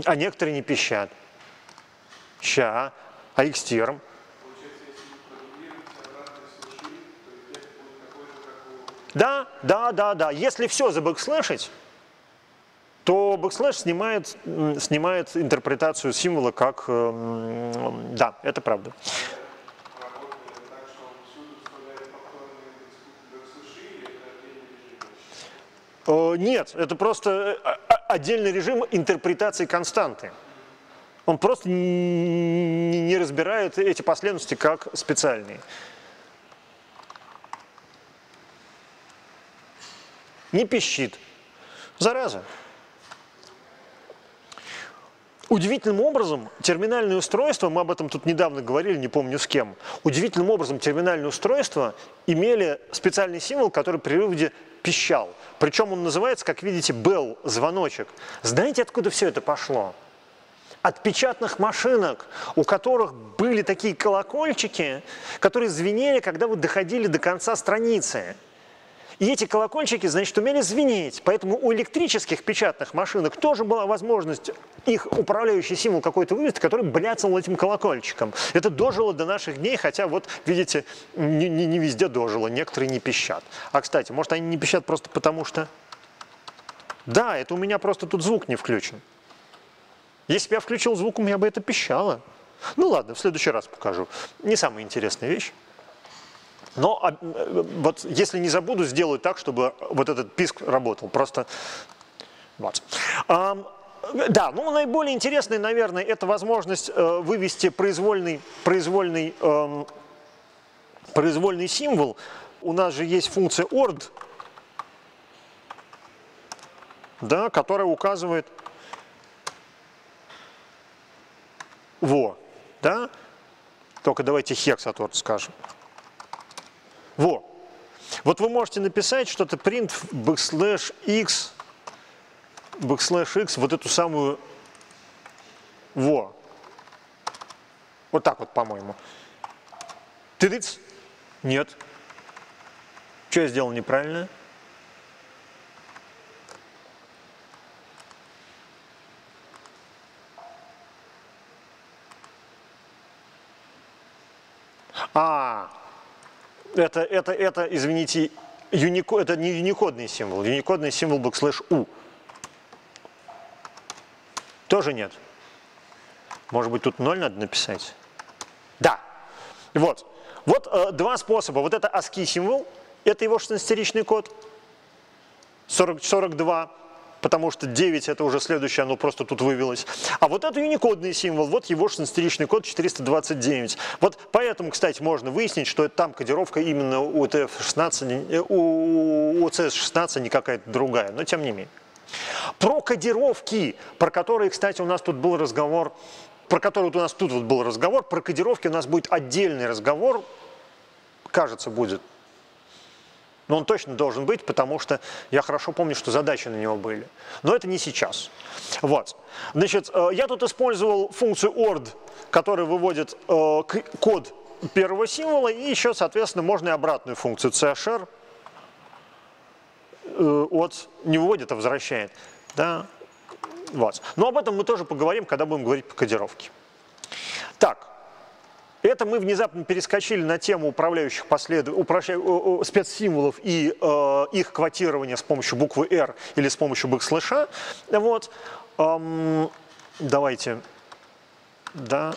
А некоторые не пищат. Ща, а xterm? Да, да, да, да. Если все забэкслэшить, то backslash снимает, снимает интерпретацию символа как... Э, да, это правда. Э, нет, это просто э, отдельный режим интерпретации константы. Он просто не разбирает эти последовательности как специальные. Не пищит. Зараза. Удивительным образом терминальное устройство, мы об этом тут недавно говорили, не помню с кем, удивительным образом терминальные устройства имели специальный символ, который при выводе пищал. Причем он называется, как видите, bell, звоночек. Знаете, откуда все это пошло? От печатных машинок, у которых были такие колокольчики, которые звенели, когда вы доходили до конца страницы. И эти колокольчики, значит, умели звенеть. Поэтому у электрических печатных машинок тоже была возможность их управляющий символ какой-то вывести, который бляцал этим колокольчиком. Это дожило до наших дней, хотя вот, видите, не, не, не везде дожило, некоторые не пищат. А, кстати, может, они не пищат просто потому что... Да, это у меня просто тут звук не включен. Если бы я включил звук, у меня бы это пищало. Ну ладно, в следующий раз покажу. Не самая интересная вещь. Но а, вот если не забуду, сделаю так, чтобы вот этот писк работал. Просто вот. Да, ну наиболее интересный, наверное, это возможность э, вывести произвольный, произвольный, э, произвольный символ. У нас же есть функция ord, да, которая указывает во, да, только давайте хексаторд скажем. Во. Вот вы можете написать что-то print backslash x, backslash x, вот эту самую во. Вот так вот, по-моему. Тыдыц? Нет. Что я сделал неправильно? А, это, это, это извините, юнико, это не юникодный символ. Юникодный символ backslash U. Тоже нет. Может быть, тут 0 надо написать? Да. Вот. Вот э, два способа. Вот это ASCII символ, это его 16 код, 40, 42 потому что 9 это уже следующее, оно просто тут вывелось. А вот это уникодный символ, вот его 16 код 429. Вот поэтому, кстати, можно выяснить, что там кодировка именно у TF16, э, у CS16 не какая-то другая, но тем не менее. Про кодировки, про которые, кстати, у нас тут был разговор, про который вот у нас тут вот был разговор, про кодировки у нас будет отдельный разговор, кажется, будет но он точно должен быть, потому что я хорошо помню, что задачи на него были. Но это не сейчас. Вот. Значит, э, я тут использовал функцию ord, которая выводит э, код первого символа, и еще, соответственно, можно и обратную функцию chr. э, от, не выводит, а возвращает. Да? Вот. Но об этом мы тоже поговорим, когда будем говорить по кодировке. Так, это мы внезапно перескочили на тему управляющих послед... управля... спецсимволов и э, их квотирования с помощью буквы R или с помощью бэкслэша. Вот. Эм, давайте. Да.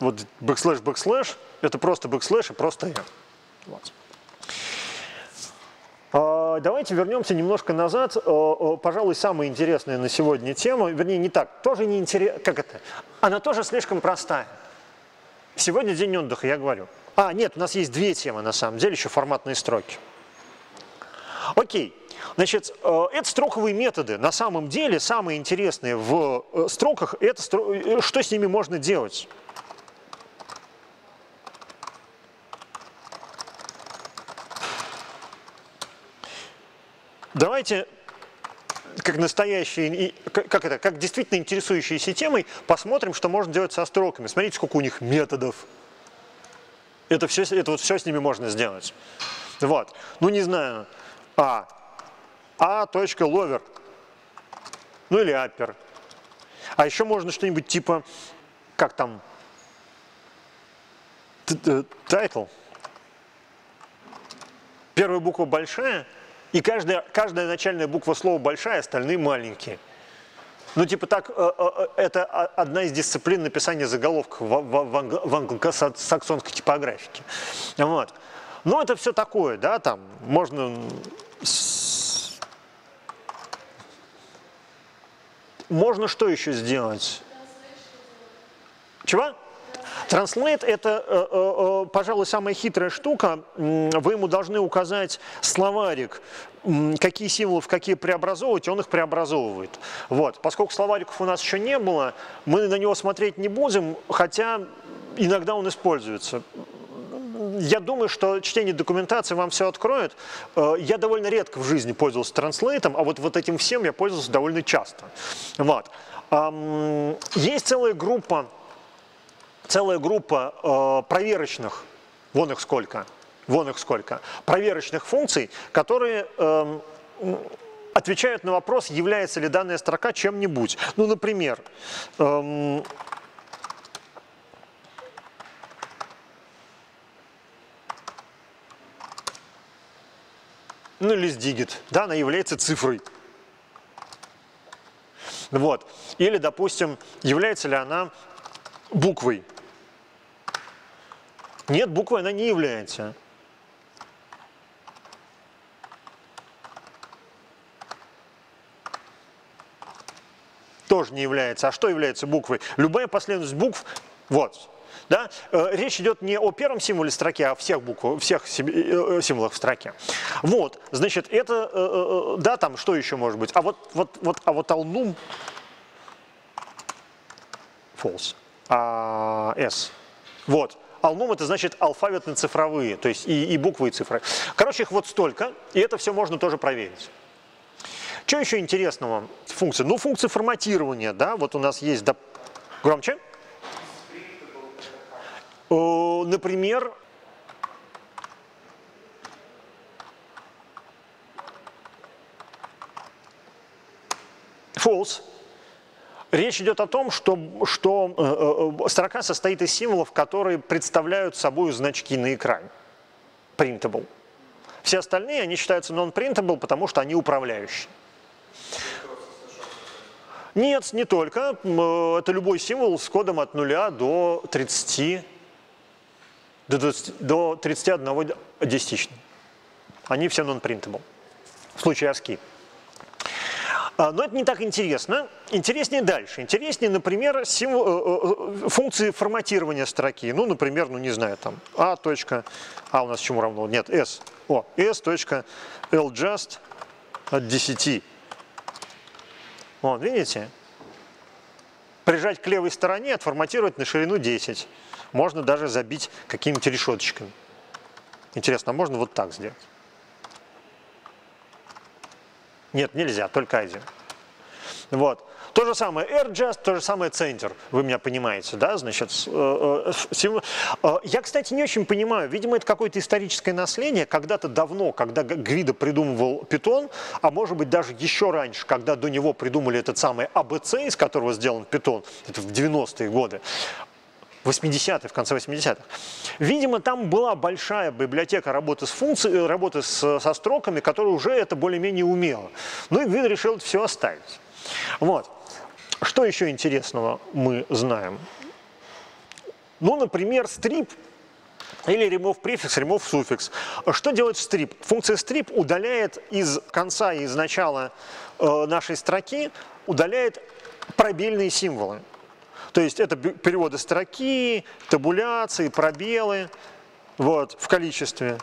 Вот backslash, backslash, это просто backslash и просто R. Вот. А, давайте вернемся немножко назад. Пожалуй, самая интересная на сегодня тема, вернее, не так, тоже не интересная, как это? Она тоже слишком простая. Сегодня день отдыха, я говорю. А, нет, у нас есть две темы на самом деле, еще форматные строки. Окей, значит, э, это строковые методы. На самом деле самые интересные в э, строках, это э, что с ними можно делать. Давайте как настоящие, как это, как действительно интересующиеся темой, посмотрим, что можно делать со строками. Смотрите, сколько у них методов. Это, все, это вот все с ними можно сделать. Вот. Ну, не знаю. А. А. Ловер. Ну, или upper. А еще можно что-нибудь типа, как там, title. Первая буква большая – и каждая, каждая начальная буква слова большая, остальные маленькие. Ну, типа так, э, э, э, это одна из дисциплин написания заголовков в англосаксонской типографике. Вот. Но это все такое, да, там можно... Можно что еще сделать? Чего? Translate – это, э, э, э, пожалуй, самая хитрая штука. Вы ему должны указать словарик, какие символы в какие преобразовывать, и он их преобразовывает. Вот. Поскольку словариков у нас еще не было, мы на него смотреть не будем, хотя иногда он используется. Я думаю, что чтение документации вам все откроет. Я довольно редко в жизни пользовался транслейтом, а вот, вот этим всем я пользовался довольно часто. Вот. Есть целая группа целая группа э, проверочных, вон их сколько, вон их сколько, проверочных функций, которые э, отвечают на вопрос, является ли данная строка чем-нибудь. Ну, например, э, ну или сдигит, да, она является цифрой. Вот. Или, допустим, является ли она буквой. Нет, буквой она не является. Тоже не является. А что является буквой? Любая последовательность букв, вот, да? Э, речь идет не о первом символе строки, а о всех буквах, всех э, э, символах в строке. Вот, значит, это, да, там что еще может быть? А вот, вот, вот, а вот алнум false, а s. Вот, Алнум это значит алфавитно-цифровые, то есть и, и буквы, и цифры. Короче, их вот столько, и это все можно тоже проверить. Что еще интересного функции? Ну, функции форматирования, да, вот у нас есть... Доп... Громче? Например, false Речь идет о том, что, что э, э, строка состоит из символов, которые представляют собой значки на экране. Printable. Все остальные, они считаются non-printable, потому что они управляющие. Нет, не только. Э, это любой символ с кодом от 0 до 30, до, 20, до 31 десятичных. Они все non-printable. В случае ASCII. А, но это не так интересно. Интереснее дальше. Интереснее, например, символ, э, э, функции форматирования строки. Ну, например, ну не знаю, там a. Точка, а у нас чему равно? Нет, s. О, s.ljust от 10. Вот, видите? Прижать к левой стороне, отформатировать на ширину 10. Можно даже забить какими-нибудь решеточками. Интересно, а можно вот так сделать? Нет, нельзя, только один. Вот. То же самое AirJust, то же самое Center, вы меня понимаете, да, значит. Э, э, э, я, кстати, не очень понимаю, видимо, это какое-то историческое наследие, когда-то давно, когда Гвида придумывал Python, а может быть даже еще раньше, когда до него придумали этот самый ABC, из которого сделан Python, это в 90-е годы, 80-е, в конце 80-х. Видимо, там была большая библиотека работы с функцией, работы с, со строками, которая уже это более-менее умела. Ну и Гвид решил это все оставить. Вот. Что еще интересного мы знаем? Ну, например, strip или remove префикс, remove суффикс. Что делает strip? Функция strip удаляет из конца и из начала э, нашей строки, удаляет пробельные символы. То есть это переводы строки, табуляции, пробелы вот, в количестве.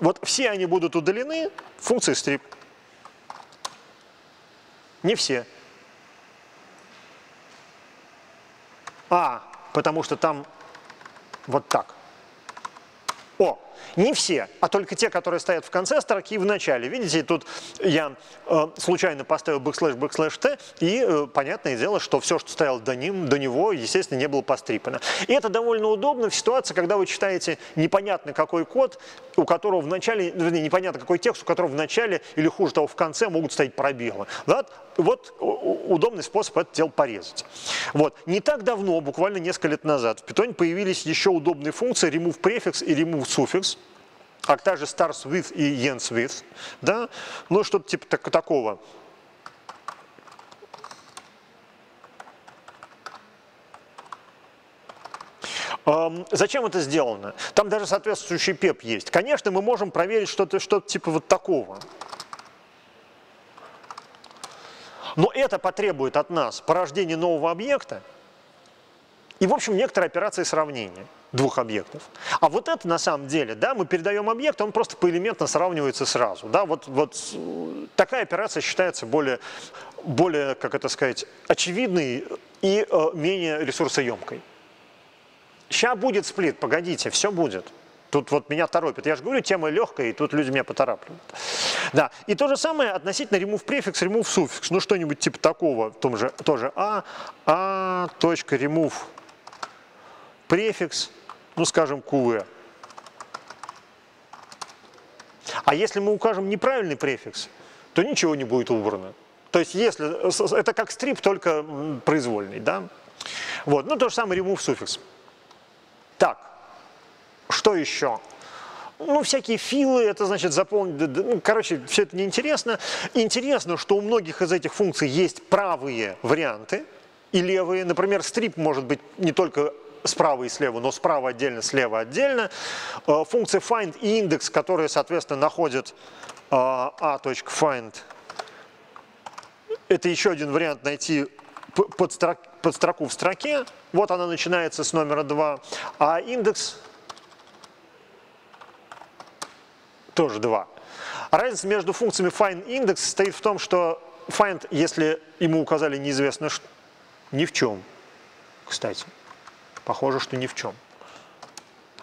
Вот все они будут удалены функцией strip. Не все. А, потому что там вот так. О, не все, а только те, которые стоят в конце строки и в начале. Видите, тут я э, случайно поставил backslash, backslash t, и э, понятное дело, что все, что стояло до, ним, до него, естественно, не было пострипано. И это довольно удобно в ситуации, когда вы читаете непонятно какой код, у которого в начале, вернее, непонятно какой текст, у которого в начале или хуже того в конце могут стоять пробелы. Да? Вот удобный способ это дело порезать. Вот. Не так давно, буквально несколько лет назад, в Python появились еще удобные функции remove префикс и remove суффикс а starts with и ends with, да, ну что-то типа так, такого. Зачем это сделано? Там даже соответствующий пеп есть. Конечно, мы можем проверить что-то что, -то, типа вот такого. Но это потребует от нас порождения нового объекта и, в общем, некоторые операции сравнения двух объектов. А вот это на самом деле, да, мы передаем объект, он просто поэлементно сравнивается сразу. Да, вот, вот такая операция считается более, более, как это сказать, очевидной и э, менее ресурсоемкой. Сейчас будет сплит, погодите, все будет. Тут вот меня торопит. Я же говорю, тема легкая, и тут люди меня поторапливают. Да. И то же самое относительно remove префикс, remove суффикс. Ну, что-нибудь типа такого, в том же, тоже а, а, точка, remove префикс, ну, скажем, QV. А если мы укажем неправильный префикс, то ничего не будет убрано. То есть если это как стрип, только произвольный, да? Вот, ну то же самое remove суффикс. Так, что еще? Ну, всякие филы, это значит заполнить, ну, короче, все это неинтересно. Интересно, что у многих из этих функций есть правые варианты и левые. Например, стрип может быть не только справа и слева, но справа отдельно, слева отдельно. Э, функция find и индекс, которые, соответственно, находят a.find. Э, Это еще один вариант найти под, строк, под строку в строке. Вот она начинается с номера 2. А индекс тоже 2. Разница между функциями find и index состоит в том, что find, если ему указали неизвестно что, ни в чем, кстати. Похоже, что ни в чем.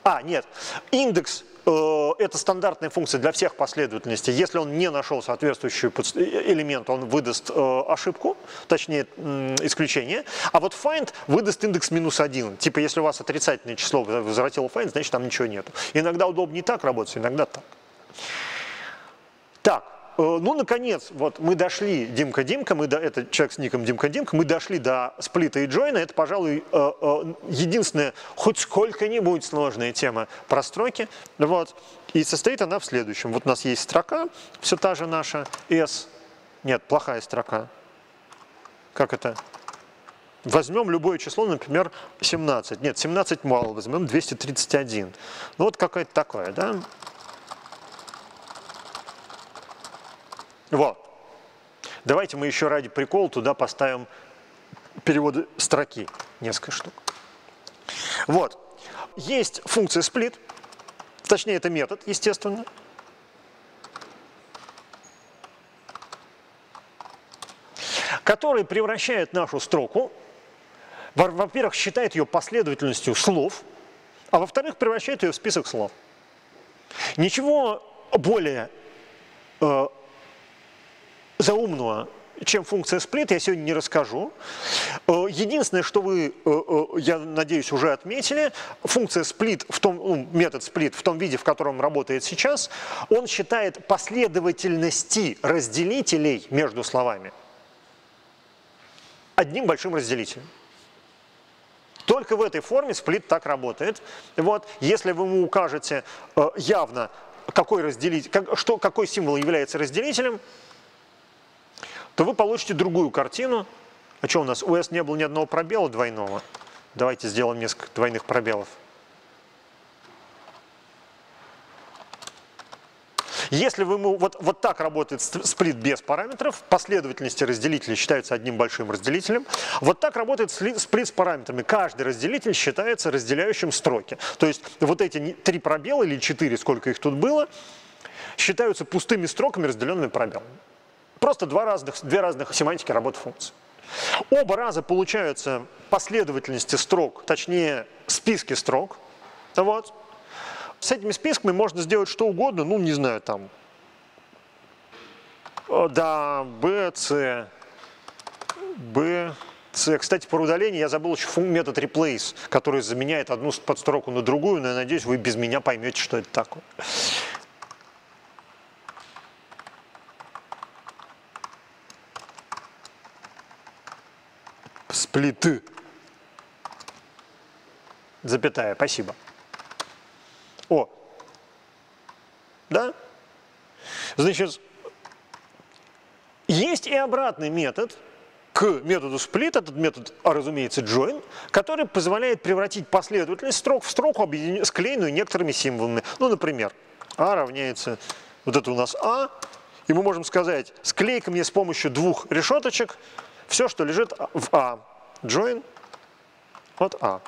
А, нет, индекс э, это стандартная функция для всех последовательностей. Если он не нашел соответствующий э, элемент, он выдаст э, ошибку, точнее э, исключение. А вот find выдаст индекс минус один. Типа, если у вас отрицательное число возвратило find, значит там ничего нет. Иногда удобнее так работать, иногда так. Так, ну, наконец, вот мы дошли, Димка Димка, мы до, это человек с ником Димка Димка, мы дошли до сплита и джойна. Это, пожалуй, э, э, единственная хоть сколько-нибудь сложная тема простройки. Вот. И состоит она в следующем. Вот у нас есть строка, все та же наша S. Нет, плохая строка. Как это? Возьмем любое число, например, 17. Нет, 17 мало, возьмем 231. Ну вот какая-то такая, да? Вот. Давайте мы еще ради прикола туда поставим переводы строки, несколько штук. Вот. Есть функция split, точнее это метод, естественно. который превращает нашу строку, во-первых, считает ее последовательностью слов, а во-вторых, превращает ее в список слов. Ничего более э, заумного чем функция сплит, я сегодня не расскажу. Э, единственное, что вы, э, э, я надеюсь, уже отметили, функция сплит, в том, ну, метод сплит в том виде, в котором работает сейчас, он считает последовательности разделителей между словами одним большим разделителем. Только в этой форме сплит так работает. Вот, если вы ему укажете явно, какой, разделитель, что, какой символ является разделителем, то вы получите другую картину. А что у нас? У S не было ни одного пробела двойного. Давайте сделаем несколько двойных пробелов. Если вы, вот, вот так работает сплит без параметров, последовательности разделителей считаются одним большим разделителем. Вот так работает сплит с параметрами. Каждый разделитель считается разделяющим строки. То есть вот эти три пробела или четыре, сколько их тут было, считаются пустыми строками, разделенными пробелами. Просто два разных, две разных семантики работы функций. Оба раза получаются последовательности строк, точнее списки строк. Вот. С этими списками можно сделать что угодно, ну не знаю, там, да, B, C, B, C. Кстати, по удалению я забыл еще метод replace, который заменяет одну подстроку на другую, но я надеюсь, вы без меня поймете, что это такое. Сплиты. Запятая, спасибо. О, да? Значит, есть и обратный метод к методу split, этот метод, а, разумеется, join, который позволяет превратить последовательность строк в строку, склеенную некоторыми символами. Ну, например, а равняется, вот это у нас а, и мы можем сказать, склейка мне с помощью двух решеточек все, что лежит в А. Join от А.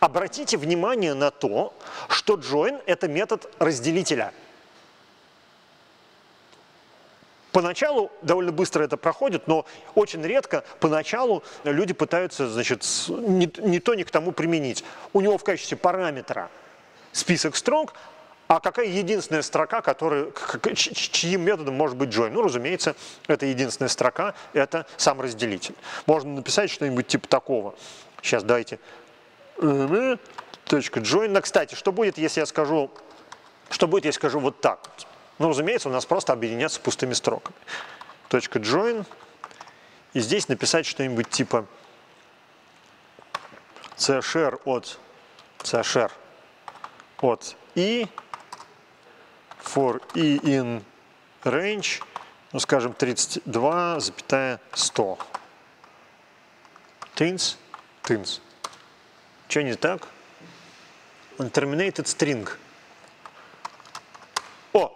Обратите внимание на то, что join – это метод разделителя. Поначалу довольно быстро это проходит, но очень редко поначалу люди пытаются значит, не, не то, ни к тому применить. У него в качестве параметра список строк, а какая единственная строка, которая, чьим методом может быть join? Ну, разумеется, это единственная строка, это сам разделитель. Можно написать что-нибудь типа такого. Сейчас дайте. Точка join. Но, кстати, что будет, если я скажу, что будет, если я скажу вот так? Ну, разумеется, у нас просто объединяться пустыми строками. Точка join. И здесь написать что-нибудь типа cshare от cshare от и for i in range, ну, скажем, 32,100. Tins, tins. Что не так? On terminated string. О!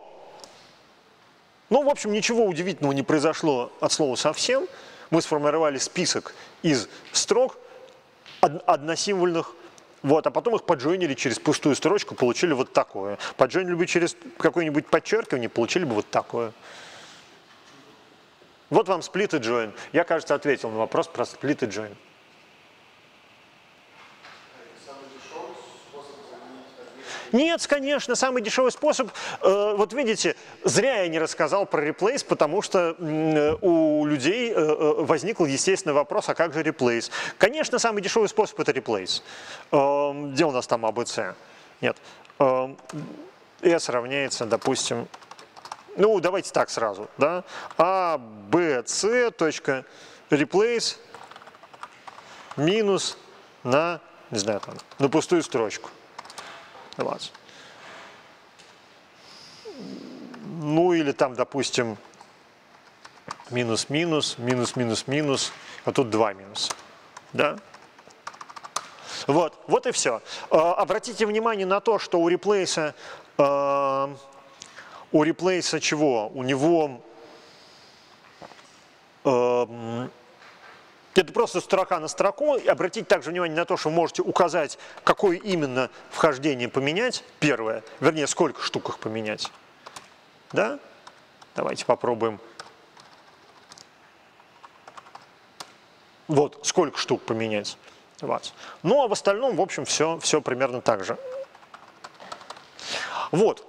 Ну, в общем, ничего удивительного не произошло от слова совсем. Мы сформировали список из строк односимвольных вот, а потом их поджойнили через пустую строчку, получили вот такое. Поджойнили бы через какое-нибудь подчеркивание, получили бы вот такое. Вот вам сплит и join. Я, кажется, ответил на вопрос про сплит и join. Нет, конечно, самый дешевый способ. Э, вот видите, зря я не рассказал про реплейс, потому что у людей э, э, возник естественный вопрос, а как же реплейс? Конечно, самый дешевый способ это реплейс. Где у нас там ABC? Нет. S равняется, допустим, ну, давайте так сразу, да, А, Б, С, точка, replace минус на, не знаю, там, на пустую строчку. Вот. Ну или там, допустим, минус-минус, минус-минус-минус, а тут два минуса. Да? Вот, вот и все. А, обратите внимание на то, что у реплейса, а, у реплейса чего? У него это просто строка на строку. Обратите также внимание на то, что можете указать, какое именно вхождение поменять, первое, вернее, сколько штук их поменять. Да? Давайте попробуем. Вот, сколько штук поменять. Вот. Ну, а в остальном, в общем, все, все примерно так же. Вот.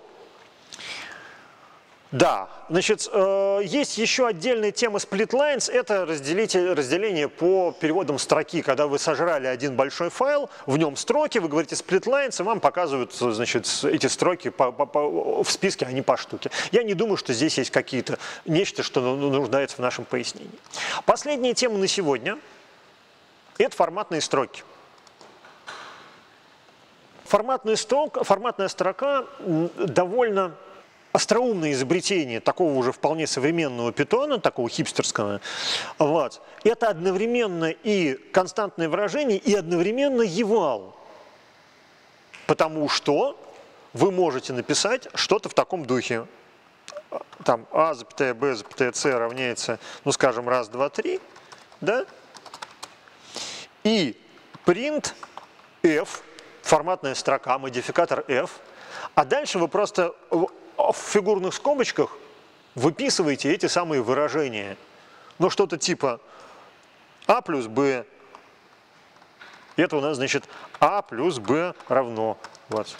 Да, значит, э, есть еще отдельная тема splitlines, это разделение по переводам строки. Когда вы сожрали один большой файл, в нем строки, вы говорите splitlines, и вам показывают значит, эти строки по, по, по, в списке, а не по штуке. Я не думаю, что здесь есть какие-то нечто, что ну, ну, нуждается в нашем пояснении. Последняя тема на сегодня – это форматные строки. Форматная, форматная строка довольно остроумное изобретение такого уже вполне современного питона, такого хипстерского, вот, это одновременно и константное выражение, и одновременно евал. Потому что вы можете написать что-то в таком духе. Там а, запятая, b, запятая, c равняется, ну скажем, раз, два, три, да? И print f, форматная строка, модификатор f, а дальше вы просто в фигурных скобочках выписываете эти самые выражения. Ну, что-то типа а плюс b. Это у нас, значит, а плюс b равно. Вот.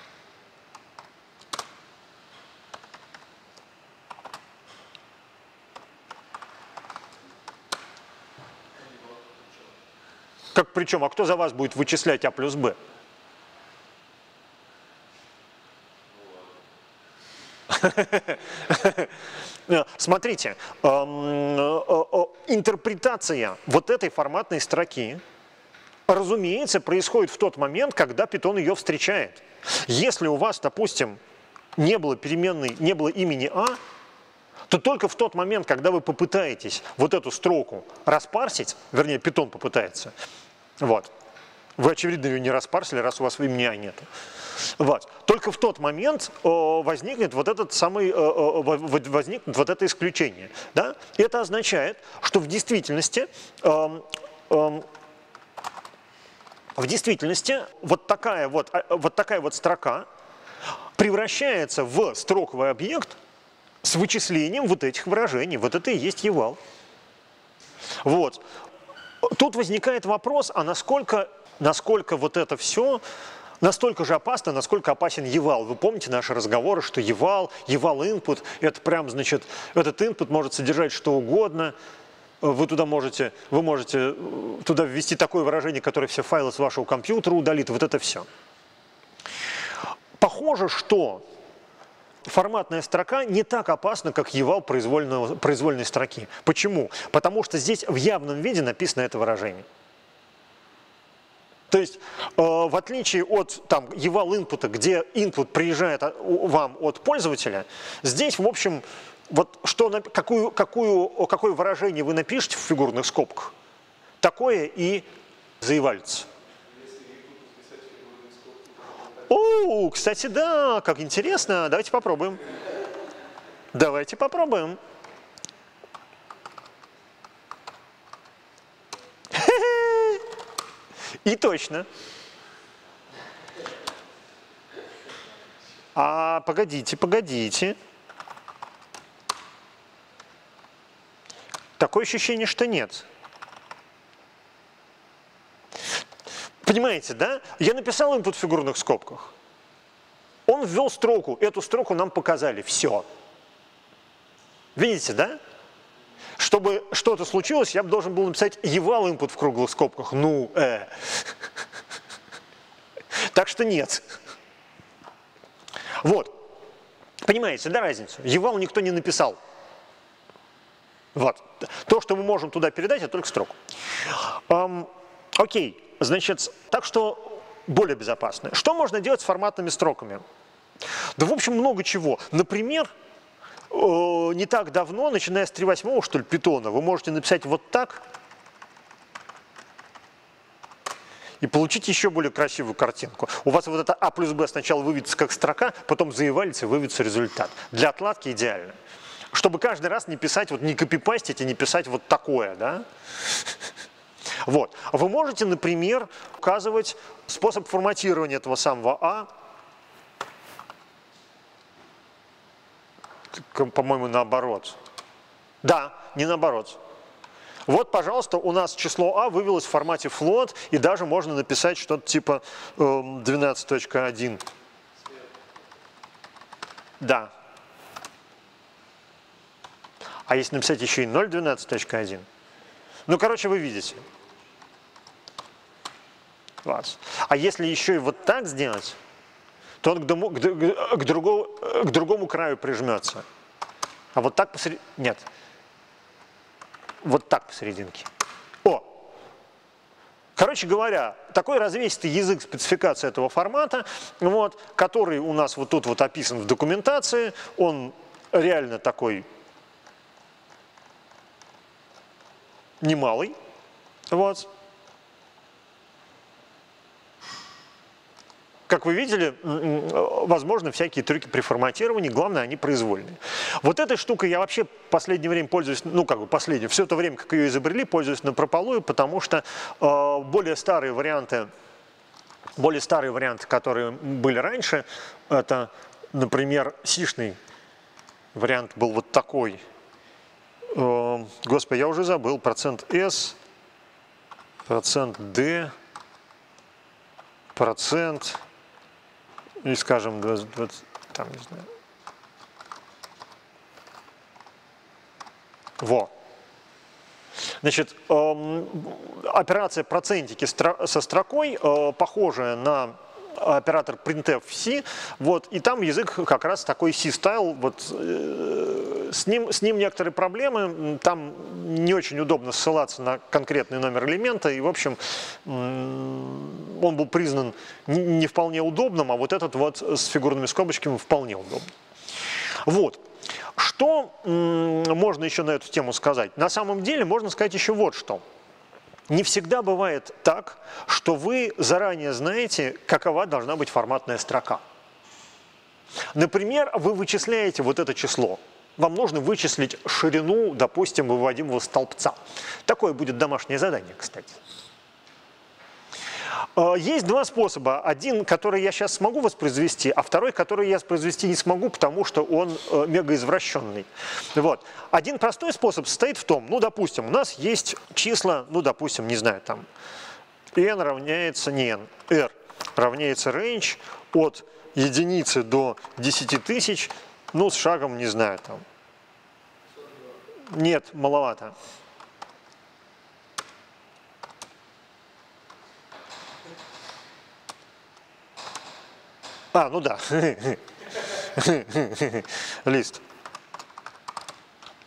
Как причем, а кто за вас будет вычислять а плюс b? Смотрите, эм, э, э, интерпретация вот этой форматной строки, разумеется, происходит в тот момент, когда Python ее встречает. Если у вас, допустим, не было переменной, не было имени А, то только в тот момент, когда вы попытаетесь вот эту строку распарсить, вернее, Python попытается, вот, вы, очевидно, ее не распарсили, раз у вас имени А нет. Вот. Только в тот момент э, возникнет вот этот самый, э, э, возникнет вот это исключение. Да? Это означает, что в действительности эм, эм, в действительности вот такая вот, вот такая вот строка превращается в строковый объект с вычислением вот этих выражений. Вот это и есть евал. Вот. Тут возникает вопрос, а насколько, насколько вот это все настолько же опасно, насколько опасен Евал. Вы помните наши разговоры, что Евал, Евал input, это прям, значит, этот input может содержать что угодно, вы туда можете, вы можете э, туда ввести такое выражение, которое все файлы с вашего компьютера удалит, вот это все. Похоже, что форматная строка не так опасна, как евал произвольной строки. Почему? Потому что здесь в явном виде написано это выражение. То есть, э, в отличие от там, eval инпута, где input приезжает вам от пользователя, здесь, в общем, вот что, какую, какую, какое выражение вы напишете в фигурных скобках, такое и заевалится. О, кстати, да, как интересно. Давайте попробуем. Давайте попробуем. И точно. А, погодите, погодите. Такое ощущение, что нет. Понимаете, да? Я написал input в фигурных скобках. Он ввел строку, эту строку нам показали, все. Видите, да? Чтобы что-то случилось, я бы должен был написать eval input в круглых скобках. Ну, э. Так что нет. Вот. Понимаете, да, разницу? Eval никто не написал. Вот. То, что мы можем туда передать, это только строку. Эм, окей, значит, так что более безопасно. Что можно делать с форматными строками? Да, в общем, много чего. Например, не так давно, начиная с 3.8, что ли, питона, вы можете написать вот так и получить еще более красивую картинку. У вас вот это А плюс Б сначала выведется как строка, потом заевалится и выведется результат. Для отладки идеально. Чтобы каждый раз не писать, вот не копипастить и не писать вот такое, да? Вот. Вы можете, например, указывать способ форматирования этого самого А по-моему, наоборот. Да, не наоборот. Вот, пожалуйста, у нас число А вывелось в формате float, и даже можно написать что-то типа э, эм, 12.1. Да. А если написать еще и 0.12.1? Ну, короче, вы видите. Класс. А если еще и вот так сделать, то он к, дому, к, к, другому, к другому краю прижмется. А вот так посерединке... Нет. Вот так посерединке. О! Короче говоря, такой развесистый язык спецификации этого формата, вот, который у нас вот тут вот описан в документации, он реально такой немалый. Вот. Как вы видели, возможно, всякие трюки при форматировании, главное, они произвольные. Вот этой штукой я вообще в последнее время пользуюсь, ну как бы последнее, все это время, как ее изобрели, пользуюсь на прополую, потому что э, более старые варианты, более старые варианты, которые были раньше, это, например, сишный вариант был вот такой – Эм, господи, я уже забыл, процент S, процент D, процент, и скажем, 20, 20, там, не знаю. Во. Значит, эм, операция процентики со строкой, э, похожая на оператор printf-c, вот, и там язык как раз такой C-стайл, вот, э, с, ним, с ним некоторые проблемы, там не очень удобно ссылаться на конкретный номер элемента, и, в общем, он был признан не вполне удобным, а вот этот вот с фигурными скобочками вполне удобным. Вот. Что можно еще на эту тему сказать? На самом деле можно сказать еще вот что – не всегда бывает так, что вы заранее знаете, какова должна быть форматная строка. Например, вы вычисляете вот это число. Вам нужно вычислить ширину, допустим, выводимого столбца. Такое будет домашнее задание, кстати. Э, есть два способа. Один, который я сейчас смогу воспроизвести, а второй, который я воспроизвести не смогу, потому что он э, мегаизвращенный. Вот. Один простой способ состоит в том, ну, допустим, у нас есть числа, ну, допустим, не знаю, там, n равняется не n, r равняется range от единицы до 10 тысяч, ну, с шагом, не знаю, там. Нет, маловато. А, ну да. Лист.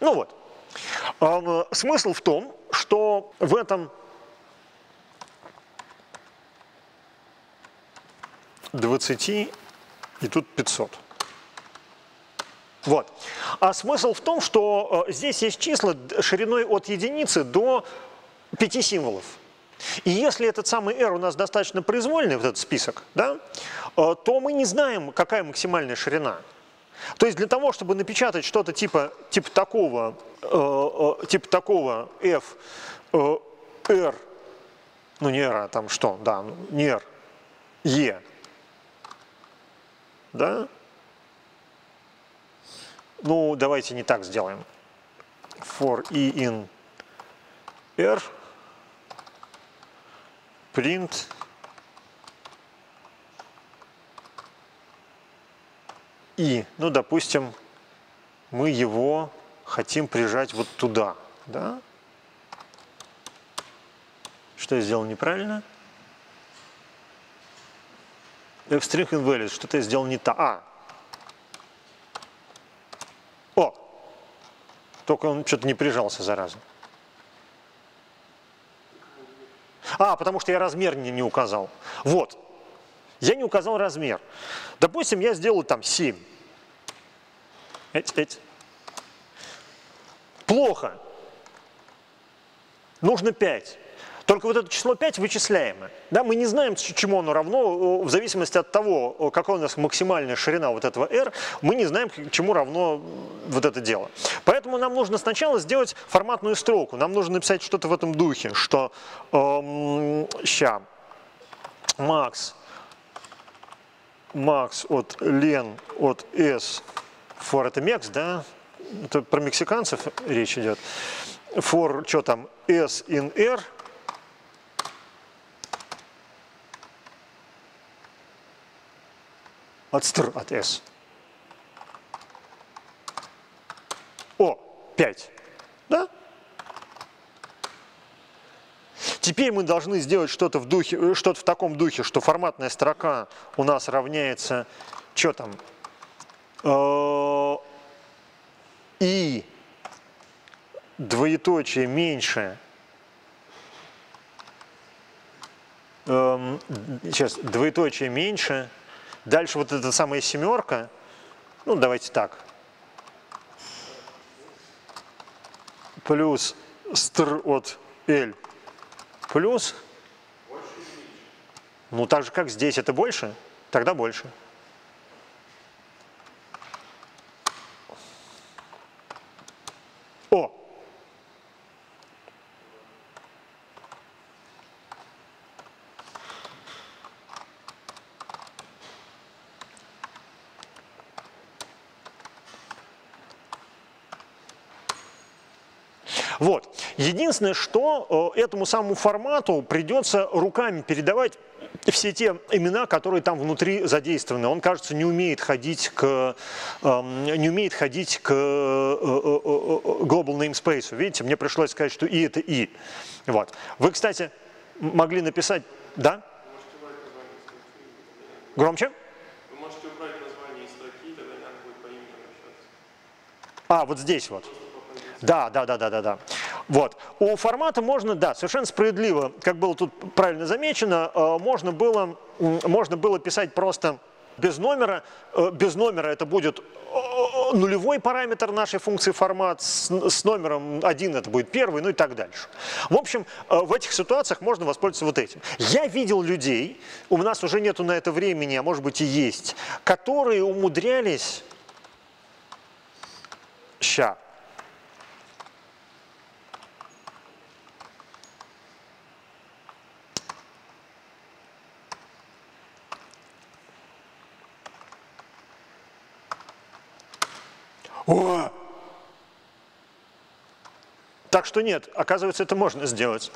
Ну вот. Смысл в том, что в этом двадцати и тут 500. Вот. А смысл в том, что э, здесь есть числа шириной от единицы до пяти символов. И если этот самый R у нас достаточно произвольный, вот этот список, да, э, то мы не знаем, какая максимальная ширина. То есть для того, чтобы напечатать что-то типа, типа такого, э, э, типа такого F, R, ну не R, а там что, да, ну, не R, E, да, ну давайте не так сделаем. For E in R – print и, ну, допустим, мы его хотим прижать вот туда, да? Что я сделал неправильно? F-string invalid, что-то я сделал не так. А. О! Только он что-то не прижался, зараза. А, потому что я размер не, не указал. Вот. Я не указал размер. Допустим, я сделал там 7. Эть, эть. Плохо. Нужно 5. Только вот это число 5 вычисляемо. Да, мы не знаем, чему оно равно, в зависимости от того, какая у нас максимальная ширина вот этого r, мы не знаем, чему равно вот это дело. Поэтому нам нужно сначала сделать форматную строку. Нам нужно написать что-то в этом духе, что эм, ща, max, max от len от s for это мекс, да? Это про мексиканцев речь идет. For, что там, s in r – от str, от s. 5. Да? Теперь мы должны сделать что-то в, духе, э, что в таком духе, что форматная строка у нас равняется, что там, э, и двоеточие меньше, эм, сейчас, двоеточие меньше, дальше вот эта самая семерка, ну давайте так, плюс стр от L. Плюс, ну так же как здесь это больше, тогда больше. О! Вот. Единственное, что э, этому самому формату придется руками передавать все те имена, которые там внутри задействованы. Он, кажется, не умеет ходить к, эм, не умеет ходить к э, э, Global Namespace. Видите, мне пришлось сказать, что и это и. Вот. Вы, кстати, могли написать, да? Громче? Вы можете убрать название строки, тогда не надо будет по имени обращаться. А, вот здесь вот. Да, да, да, да, да, да. Вот. У формата можно, да, совершенно справедливо, как было тут правильно замечено, э, можно было, можно было писать просто без номера. Э, без номера это будет э, нулевой параметр нашей функции формат, с номером один это будет первый, ну и так дальше. В общем, в этих ситуациях можно воспользоваться вот этим. Я видел людей, у нас уже нету на это времени, а может быть и есть, которые умудрялись... Ща, О! Так что нет, оказывается, это можно сделать.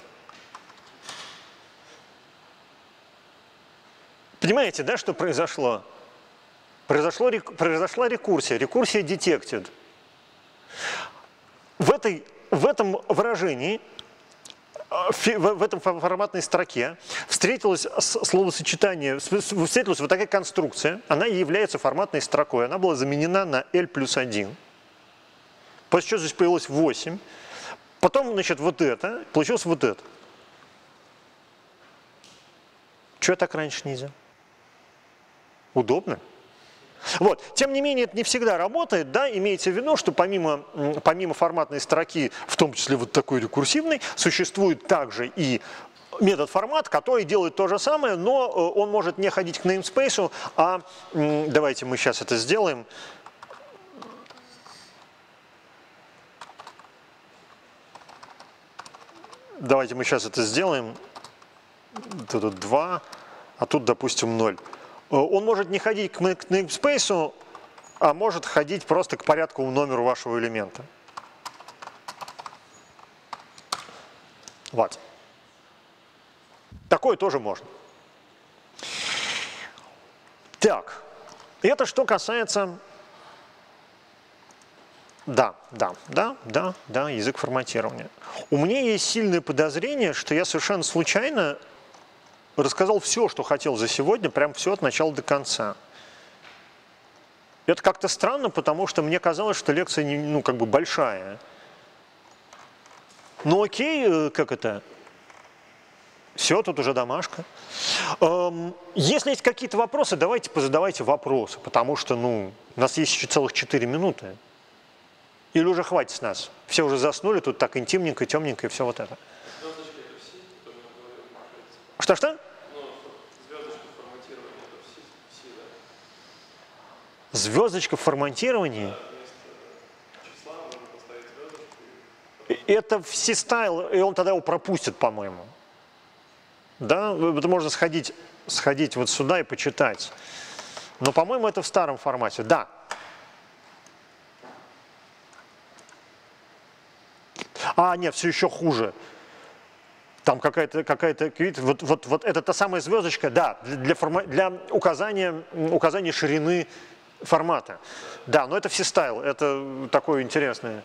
Понимаете, да, что произошло? Произошло, произошла рекурсия, рекурсия detected. В, этой, в этом выражении, э, в этом форматной строке встретилось словосочетание, встретилась вот такая конструкция, она является форматной строкой, она была заменена на L плюс 1. После чего здесь появилось 8. Потом, значит, вот это, получилось вот это. Чего так раньше нельзя? Удобно. Вот. Тем не менее, это не всегда работает, да, имейте в виду, что помимо, помимо форматной строки, в том числе вот такой рекурсивной, существует также и метод формат, который делает то же самое, но э, он может не ходить к namespace, а давайте мы сейчас это сделаем. Давайте мы сейчас это сделаем. Тут 2, а тут, допустим, 0. Э, он может не ходить к namespace, а может ходить просто к порядковому номеру вашего элемента. Вот. Такое тоже можно. Так, это что касается да, да, да, да, да, язык форматирования. У меня есть сильное подозрение, что я совершенно случайно рассказал все, что хотел за сегодня, прям все от начала до конца. Это как-то странно, потому что мне казалось, что лекция ну, как бы большая. Ну окей, э, как это? Все, тут уже домашка. Эм, если есть какие-то вопросы, давайте позадавайте вопросы, потому что ну, у нас есть еще целых 4 минуты. Или уже хватит с нас? Все уже заснули, тут так интимненько, темненько и все вот это. Что-что? Звездочка в форматировании? Это все стайл, и он тогда его пропустит, по-моему. Да, это можно сходить, сходить вот сюда и почитать. Но, по-моему, это в старом формате. Да, А, нет, все еще хуже. Там какая-то, какая-то, вот, вот, вот это та самая звездочка, да, для, форма, для указания, указания ширины формата. Да, но это все стайл, это такое интересное.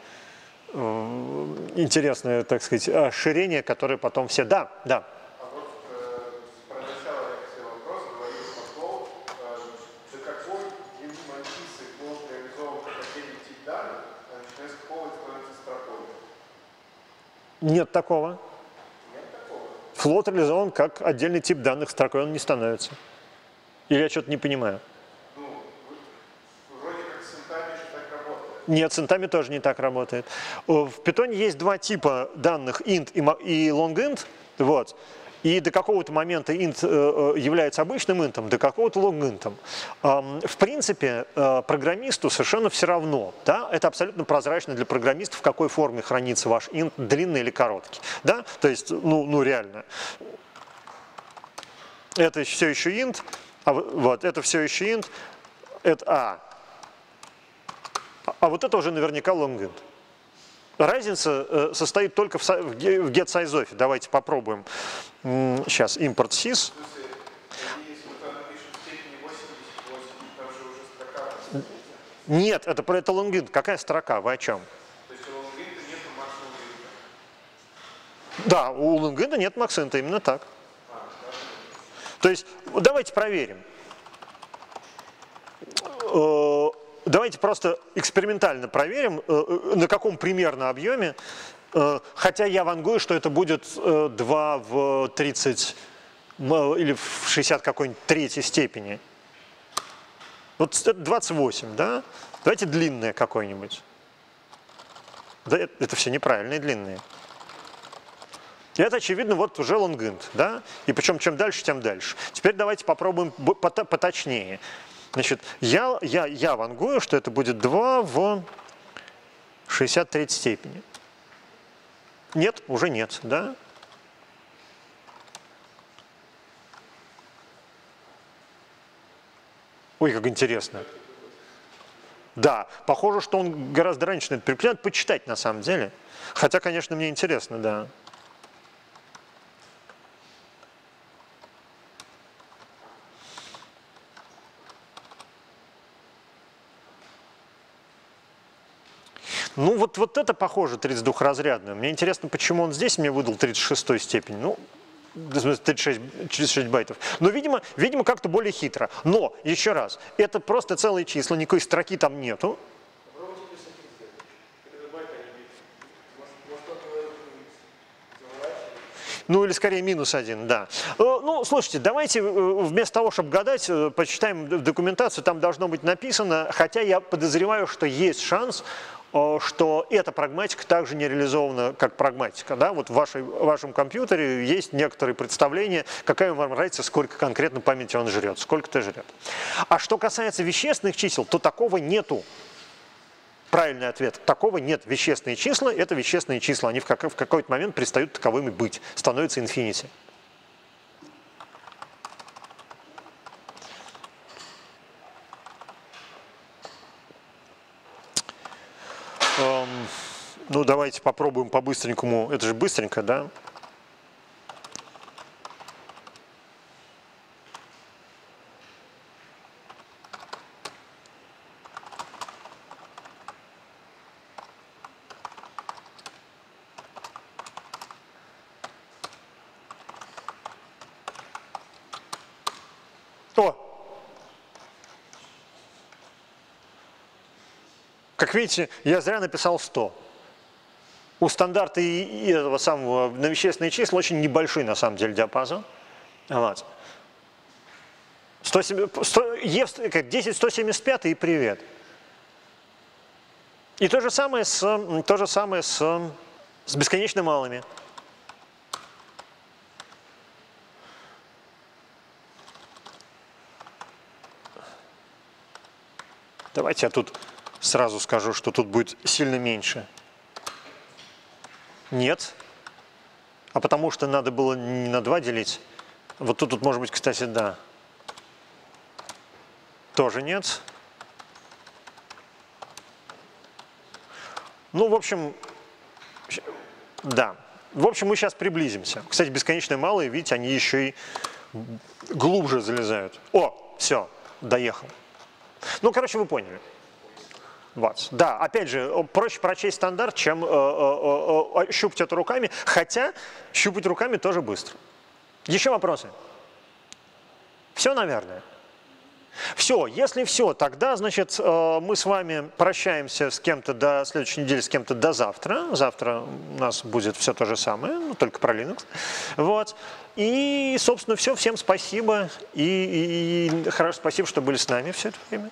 э, интересное, так сказать, расширение, которое потом все... Да, да. А вот э, про начало лекции вопрос говорил Попов, э, до какой длины мантисы флот реализован как отдельный тип данных, а начиная с какого это становится строкой? Нет такого. Флот реализован как отдельный тип данных, строкой он не становится. Или я что-то не понимаю? Ну, вроде как с интами же так работает. Нет, с интами тоже не так работает. О, В Python есть два типа данных, int и и long-int. Вот. И до какого-то момента int э, э, является обычным интом, до какого-то. Ам, В принципе, э, программисту совершенно все равно. Да? Это абсолютно прозрачно для программистов, в какой форме хранится ваш int, длинный или короткий. Да? То есть, ну, ну реально. Это все еще int, а вот- это все еще int, это а. А- вот это уже наверняка long-int. Разница э, состоит только в, са- в ге- в get-size. Давайте попробуем. Сейчас импорт sys. В смысле, и если мы там напишем в степени 88, там же уже строка. Нет, это про это long-int. Какая строка? Вы о чем? Да, у long-int нет максинта, именно так. То есть давайте проверим. Давайте просто экспериментально проверим, э, э, на каком примерно объеме, э, хотя я вангую, что это будет э, 2 в 30 м, или в 60 какой-нибудь третьей степени. Вот это 28, да? Давайте длинное какое-нибудь. Да, это, все неправильные длинные. И это, очевидно, вот уже лонгинт, да? И причем чем дальше, тем дальше. Теперь давайте попробуем поточнее. Значит, я, я, я вангую, что это будет 2 в 63 степени. Нет, уже нет, да? Ой, как интересно. Да, похоже, что он гораздо раньше на это переключил. Надо почитать на самом деле. Хотя, конечно, мне интересно, да. Ну, вот, вот это похоже 32-разрядное. Мне интересно, почему он здесь мне выдал 36 степень. Ну, в смысле, 36, 36 байтов. Но, видимо, видимо как-то более хитро. Но, еще раз, это просто целые числа, никакой строки там нету. Ну, или скорее минус один, да. Э, Ну, слушайте, давайте э, вместо того, чтобы гадать, э, почитаем документацию, там должно быть написано, хотя я подозреваю, что есть шанс, что эта прагматика также не реализована как прагматика. Да? Вот в, вашей, в вашем компьютере есть некоторые представления, какая вам разница, сколько конкретно памяти он жрет, сколько-то жрет. А что касается вещественных чисел, то такого нету. Правильный ответ. Такого нет. Вещественные числа – это вещественные числа. Они в, в какой-то момент перестают таковыми быть, становятся инфинити. Ну, давайте попробуем по-быстренькому. Это же быстренько, да? Как видите, я зря написал 100. У стандарта и, этого самого на вещественные числа очень небольшой на самом деле диапазон. Вот. 107 100 Е- как 10 175 и привет. И то же самое с, то же самое с, с бесконечно малыми. Давайте я тут сразу скажу, что тут будет сильно меньше. Нет. А потому что надо было не на 2 делить. Вот тут, тут может быть, кстати, да. Тоже нет. Ну, в общем, да. В общем, мы сейчас приблизимся. Кстати, бесконечно малые, видите, они еще и глубже залезают. О, все, доехал. Ну, короче, вы поняли. Вот. Да, опять же, проще прочесть стандарт, чем э, э, э, щупать это руками, хотя щупать руками тоже быстро. Еще вопросы? Все, наверное. Все, если все, тогда, значит, мы с вами прощаемся с кем-то до следующей недели, с кем-то до завтра. Завтра у нас будет все то же самое, ну, только про Linux. Вот. И, собственно, все. Всем спасибо. И, и, и хорошо, спасибо, что были с нами все это время.